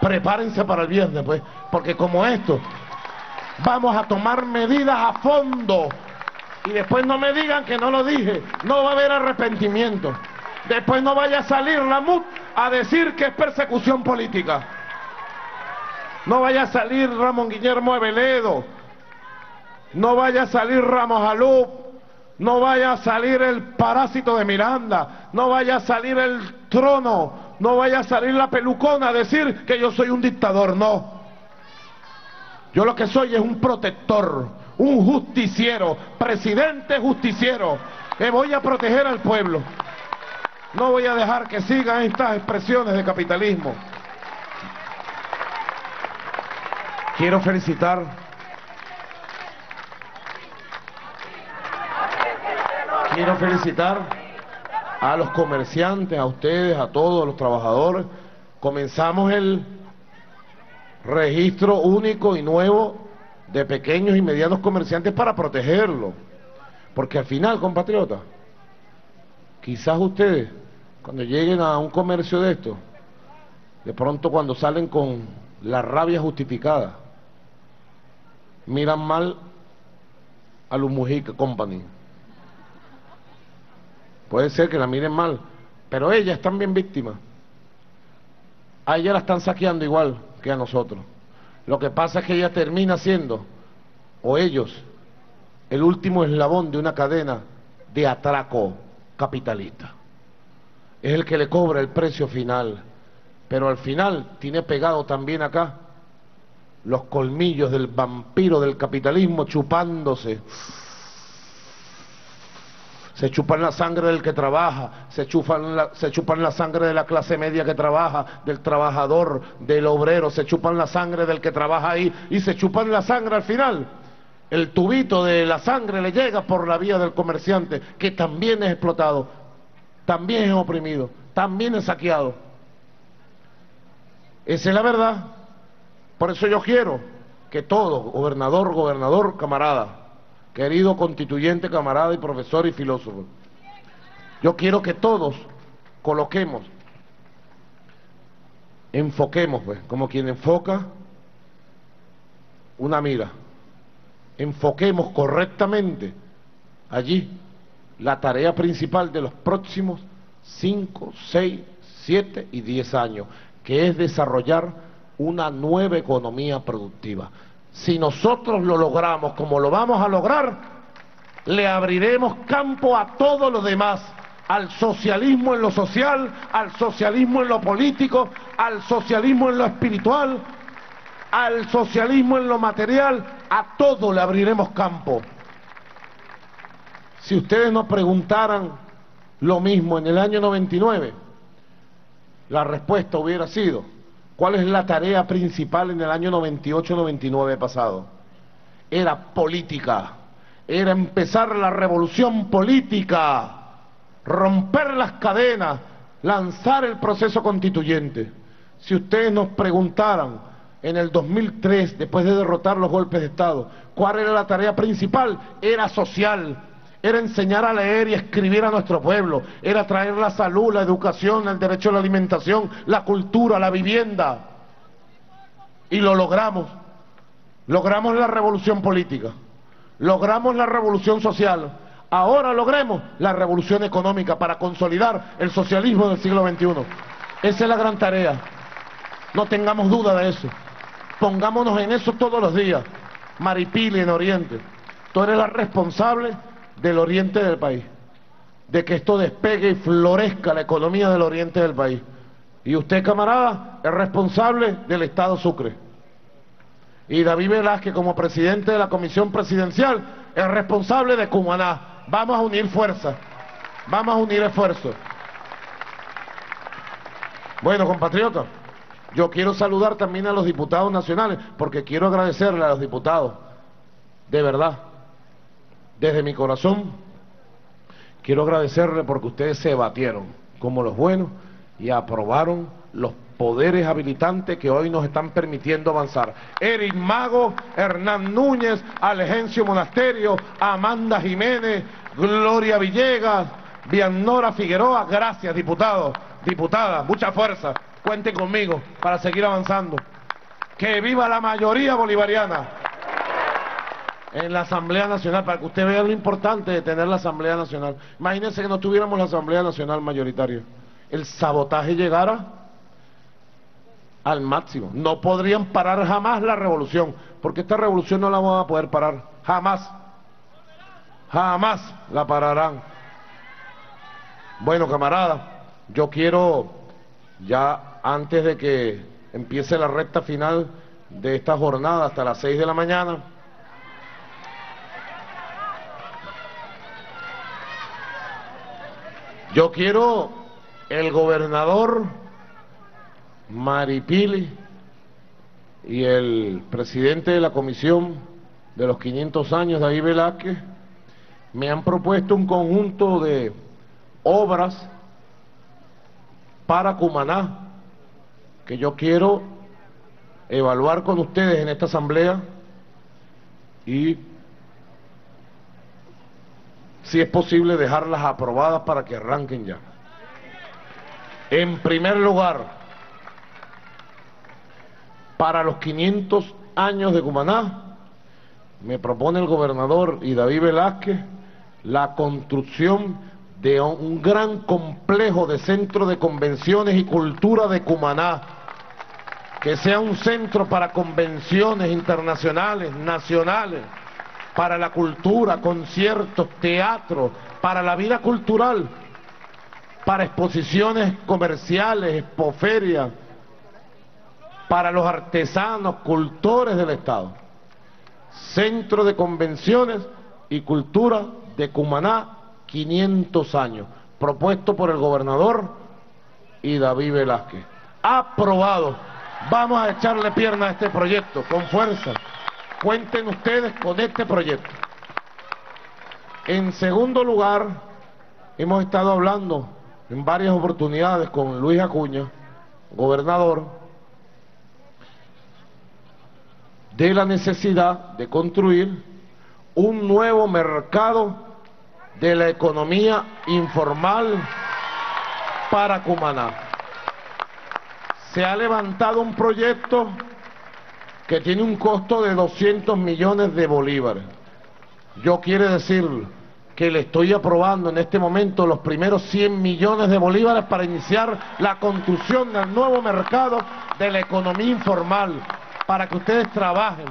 Prepárense para el viernes, pues, porque como esto, vamos a tomar medidas a fondo y después no me digan que no lo dije, no va a haber arrepentimiento. Después no vaya a salir la MUT a decir que es persecución política. No vaya a salir Ramón Guillermo Eveledo, no vaya a salir Ramos Alup, no vaya a salir el parásito de Miranda, no vaya a salir el trono, no vaya a salir la pelucona a decir que yo soy un dictador, no. Yo lo que soy es un protector, un justiciero, presidente justiciero, que voy a proteger al pueblo. No voy a dejar que sigan estas expresiones de capitalismo. Quiero felicitar quiero felicitar a los comerciantes, a ustedes, a todos los trabajadores. Comenzamos el registro único y nuevo de pequeños y medianos comerciantes para protegerlos. Porque al final, compatriotas, quizás ustedes, cuando lleguen a un comercio de esto, de pronto cuando salen con la rabia justificada, miran mal a los Mujica Company. Puede ser que la miren mal, pero ellas bien víctimas. A ella la están saqueando igual que a nosotros. Lo que pasa es que ella termina siendo, o ellos, el último eslabón de una cadena de atraco capitalista. Es el que le cobra el precio final. Pero al final tiene pegado también acá los colmillos del vampiro del capitalismo chupándose. Se chupan la sangre del que trabaja, se chupan, la, se chupan la sangre de la clase media que trabaja, del trabajador, del obrero, se chupan la sangre del que trabaja ahí y se chupan la sangre al final. El tubito de la sangre le llega por la vía del comerciante, que también es explotado, también es oprimido, también es saqueado. Esa es la verdad. Por eso yo quiero que todo, gobernador, gobernador, camarada, querido constituyente, camarada y profesor y filósofo, yo quiero que todos coloquemos, enfoquemos, pues, como quien enfoca una mira, enfoquemos correctamente allí la tarea principal de los próximos 5, 6, 7 y 10 años, que es desarrollar una nueva economía productiva. Si nosotros lo logramos como lo vamos a lograr, le abriremos campo a todo lo demás, al socialismo en lo social, al socialismo en lo político, al socialismo en lo espiritual, al socialismo en lo material, a todo le abriremos campo. Si ustedes nos preguntaran lo mismo en el año 99, la respuesta hubiera sido, ¿Cuál es la tarea principal en el año 98-99 pasado? Era política, era empezar la revolución política, romper las cadenas, lanzar el proceso constituyente. Si ustedes nos preguntaran en el 2003, después de derrotar los golpes de Estado, cuál era la tarea principal, era social, era enseñar a leer y escribir a nuestro pueblo, era traer la salud, la educación, el derecho a la alimentación, la cultura, la vivienda. Y lo logramos. Logramos la revolución política, logramos la revolución social, ahora logremos la revolución económica para consolidar el socialismo del siglo XXI. Esa es la gran tarea. No tengamos duda de eso. Pongámonos en eso todos los días. Maripili en Oriente. Tú eres la responsable del oriente del país. De que esto despegue y florezca la economía del oriente del país. Y usted, camarada, es responsable del Estado Sucre. Y David Velázquez, como presidente de la Comisión Presidencial, es responsable de Cumaná. Vamos a unir fuerzas. Vamos a unir esfuerzos. Bueno, compatriotas. Yo quiero saludar también a los diputados nacionales, porque quiero agradecerle a los diputados, de verdad, desde mi corazón, quiero agradecerle porque ustedes se batieron como los buenos y aprobaron los poderes habilitantes que hoy nos están permitiendo avanzar. Eric Mago, Hernán Núñez, Algencio Monasterio, Amanda Jiménez, Gloria Villegas, Vianora Figueroa, gracias diputados, diputadas, mucha fuerza. Cuenten conmigo para seguir avanzando. Que viva la mayoría bolivariana en la Asamblea Nacional, para que usted vea lo importante de tener la Asamblea Nacional. Imagínense que no tuviéramos la Asamblea Nacional mayoritaria. El sabotaje llegara al máximo. No podrían parar jamás la revolución, porque esta revolución no la vamos a poder parar. Jamás. Jamás la pararán. Bueno, camarada, yo quiero ya antes de que empiece la recta final de esta jornada hasta las 6 de la mañana. Yo quiero el gobernador Maripili y el presidente de la comisión de los 500 años, David Velázquez, me han propuesto un conjunto de obras para Cumaná, que yo quiero evaluar con ustedes en esta asamblea y si es posible dejarlas aprobadas para que arranquen ya. En primer lugar, para los 500 años de Cumaná, me propone el gobernador y David Velázquez la construcción de un gran complejo de centro de convenciones y cultura de Cumaná, que sea un centro para convenciones internacionales, nacionales, para la cultura, conciertos, teatro, para la vida cultural, para exposiciones comerciales, expoferias, para los artesanos, cultores del Estado. Centro de Convenciones y Cultura de Cumaná 500 años, propuesto por el gobernador y David Velázquez. Aprobado. Vamos a echarle pierna a este proyecto con fuerza. Cuenten ustedes con este proyecto. En segundo lugar, hemos estado hablando en varias oportunidades con Luis Acuña, gobernador, de la necesidad de construir un nuevo mercado de la economía informal para Cumaná. Se ha levantado un proyecto que tiene un costo de 200 millones de bolívares. Yo quiero decir que le estoy aprobando en este momento los primeros 100 millones de bolívares para iniciar la construcción del nuevo mercado de la economía informal, para que ustedes trabajen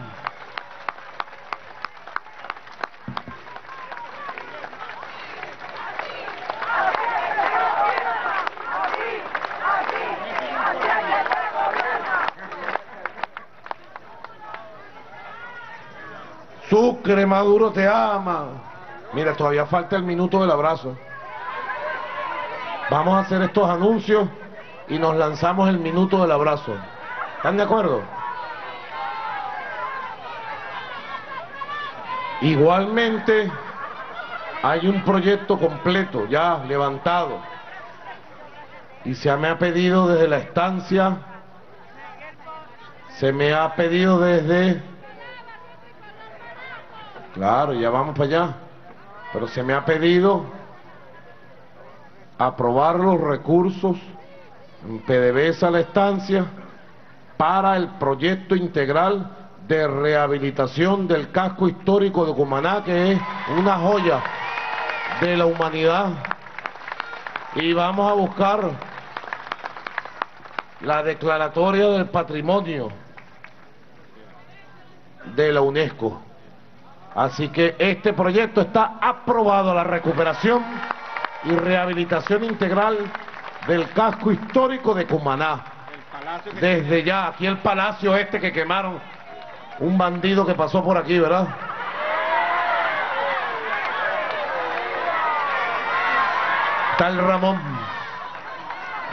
Maduro te ama. Mira, todavía falta el minuto del abrazo. Vamos a hacer estos anuncios y nos lanzamos el minuto del abrazo. ¿Están de acuerdo? Igualmente, hay un proyecto completo ya levantado y se me ha pedido desde la estancia, se me ha pedido desde Claro, ya vamos para allá. pero se me ha pedido aprobar los recursos en PDVSA la estancia para el proyecto integral de rehabilitación del casco histórico de Cumaná, que es una joya de la humanidad. Y vamos a buscar la declaratoria del patrimonio de la UNESCO. Así que este proyecto está aprobado, la recuperación y rehabilitación integral del casco histórico de Cumaná. Desde ya, aquí el palacio este que quemaron, un bandido que pasó por aquí, ¿verdad? Tal Ramón.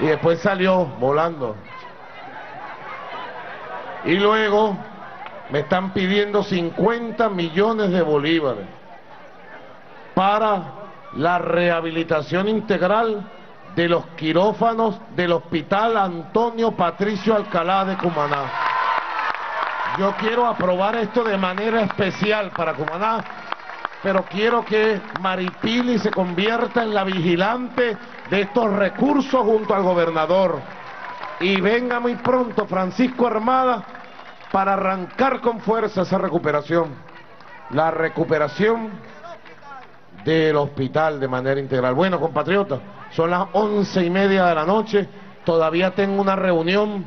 Y después salió volando. Y luego me están pidiendo 50 millones de bolívares para la rehabilitación integral de los quirófanos del Hospital Antonio Patricio Alcalá de Cumaná. Yo quiero aprobar esto de manera especial para Cumaná, pero quiero que Maripili se convierta en la vigilante de estos recursos junto al gobernador. Y venga muy pronto Francisco Armada para arrancar con fuerza esa recuperación. La recuperación del hospital de manera integral. Bueno, compatriotas, son las once y media de la noche, todavía tengo una reunión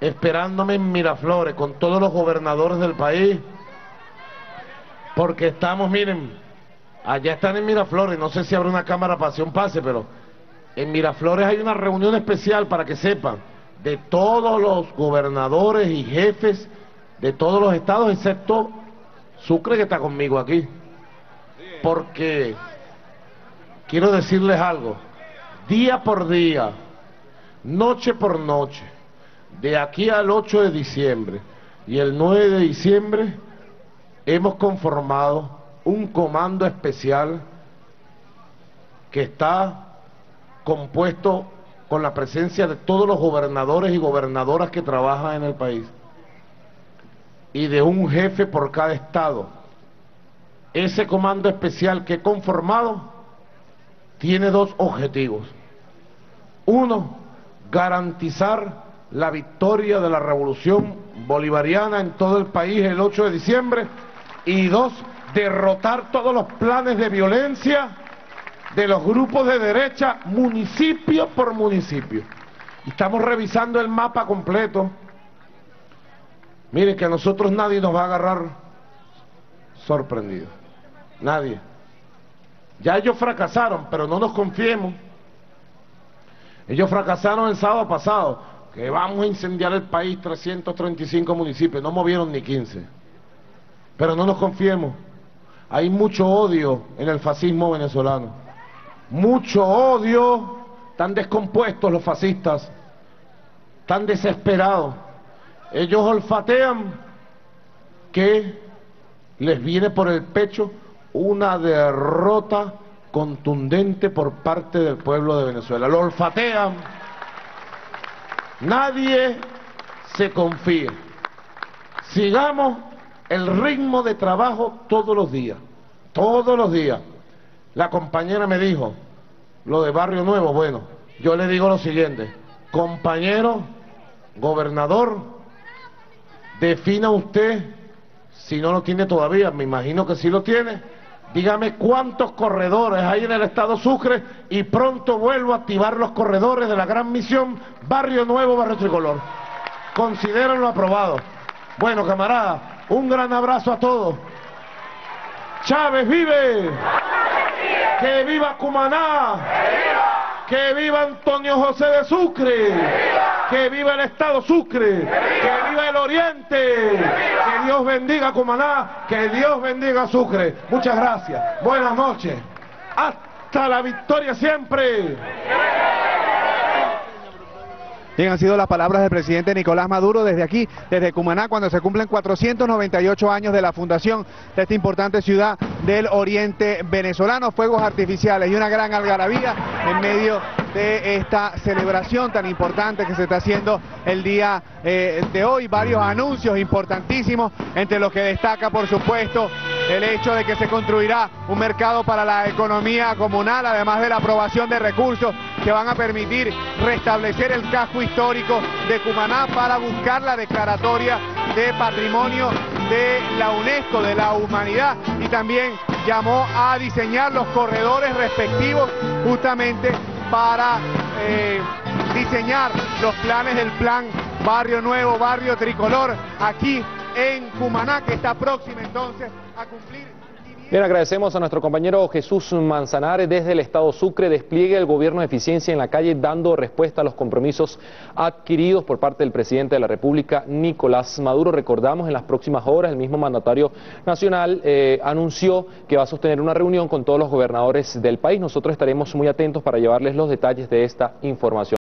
esperándome en Miraflores con todos los gobernadores del país, porque estamos, miren, allá están en Miraflores, no sé si habrá una cámara para hacer un pase, pero en Miraflores hay una reunión especial para que sepan de todos los gobernadores y jefes de todos los estados, excepto Sucre que está conmigo aquí. Porque quiero decirles algo, día por día, noche por noche, de aquí al 8 de diciembre y el 9 de diciembre, hemos conformado un comando especial que está compuesto con la presencia de todos los gobernadores y gobernadoras que trabajan en el país y de un jefe por cada estado. Ese comando especial que he conformado tiene dos objetivos. Uno, garantizar la victoria de la revolución bolivariana en todo el país el 8 de diciembre y dos, derrotar todos los planes de violencia de los grupos de derecha municipio por municipio. Estamos revisando el mapa completo. Miren que a nosotros nadie nos va a agarrar sorprendido. Nadie. Ya ellos fracasaron, pero no nos confiemos. Ellos fracasaron el sábado pasado, que vamos a incendiar el país 335 municipios, no movieron ni 15. Pero no nos confiemos. Hay mucho odio en el fascismo venezolano. Mucho odio. Tan descompuestos los fascistas. Tan desesperados. Ellos olfatean que les viene por el pecho una derrota contundente por parte del pueblo de Venezuela. Lo olfatean. Nadie se confía. Sigamos el ritmo de trabajo todos los días. Todos los días. La compañera me dijo, lo de Barrio Nuevo, bueno, yo le digo lo siguiente, compañero, gobernador, defina usted, si no lo tiene todavía, me imagino que sí lo tiene, dígame cuántos corredores hay en el estado Sucre y pronto vuelvo a activar los corredores de la gran misión Barrio Nuevo, Barrio Tricolor. Considérenlo aprobado. Bueno, camarada, un gran abrazo a todos. Chávez vive. Que viva Cumaná. Que viva Antonio José de Sucre. Que viva el Estado Sucre. Que viva el Oriente. Que Dios bendiga Cumaná. Que Dios bendiga Sucre. Muchas gracias. Buenas noches. Hasta la victoria siempre. Bien, han sido las palabras del presidente Nicolás Maduro desde aquí, desde Cumaná, cuando se cumplen 498 años de la fundación de esta importante ciudad del oriente venezolano. Fuegos artificiales y una gran algarabía en medio de esta celebración tan importante que se está haciendo el día eh, de hoy. Varios anuncios importantísimos, entre los que destaca, por supuesto, el hecho de que se construirá un mercado para la economía comunal, además de la aprobación de recursos que van a permitir restablecer el casco histórico de Cumaná para buscar la declaratoria de patrimonio de la UNESCO, de la humanidad, y también llamó a diseñar los corredores respectivos justamente para eh, diseñar los planes del plan Barrio Nuevo, Barrio Tricolor, aquí en Cumaná, que está próxima entonces a cumplir Bien, agradecemos a nuestro compañero Jesús Manzanares desde el Estado Sucre. Despliegue el gobierno de eficiencia en la calle dando respuesta a los compromisos adquiridos por parte del presidente de la República, Nicolás Maduro. Recordamos, en las próximas horas el mismo mandatario nacional eh, anunció que va a sostener una reunión con todos los gobernadores del país. Nosotros estaremos muy atentos para llevarles los detalles de esta información.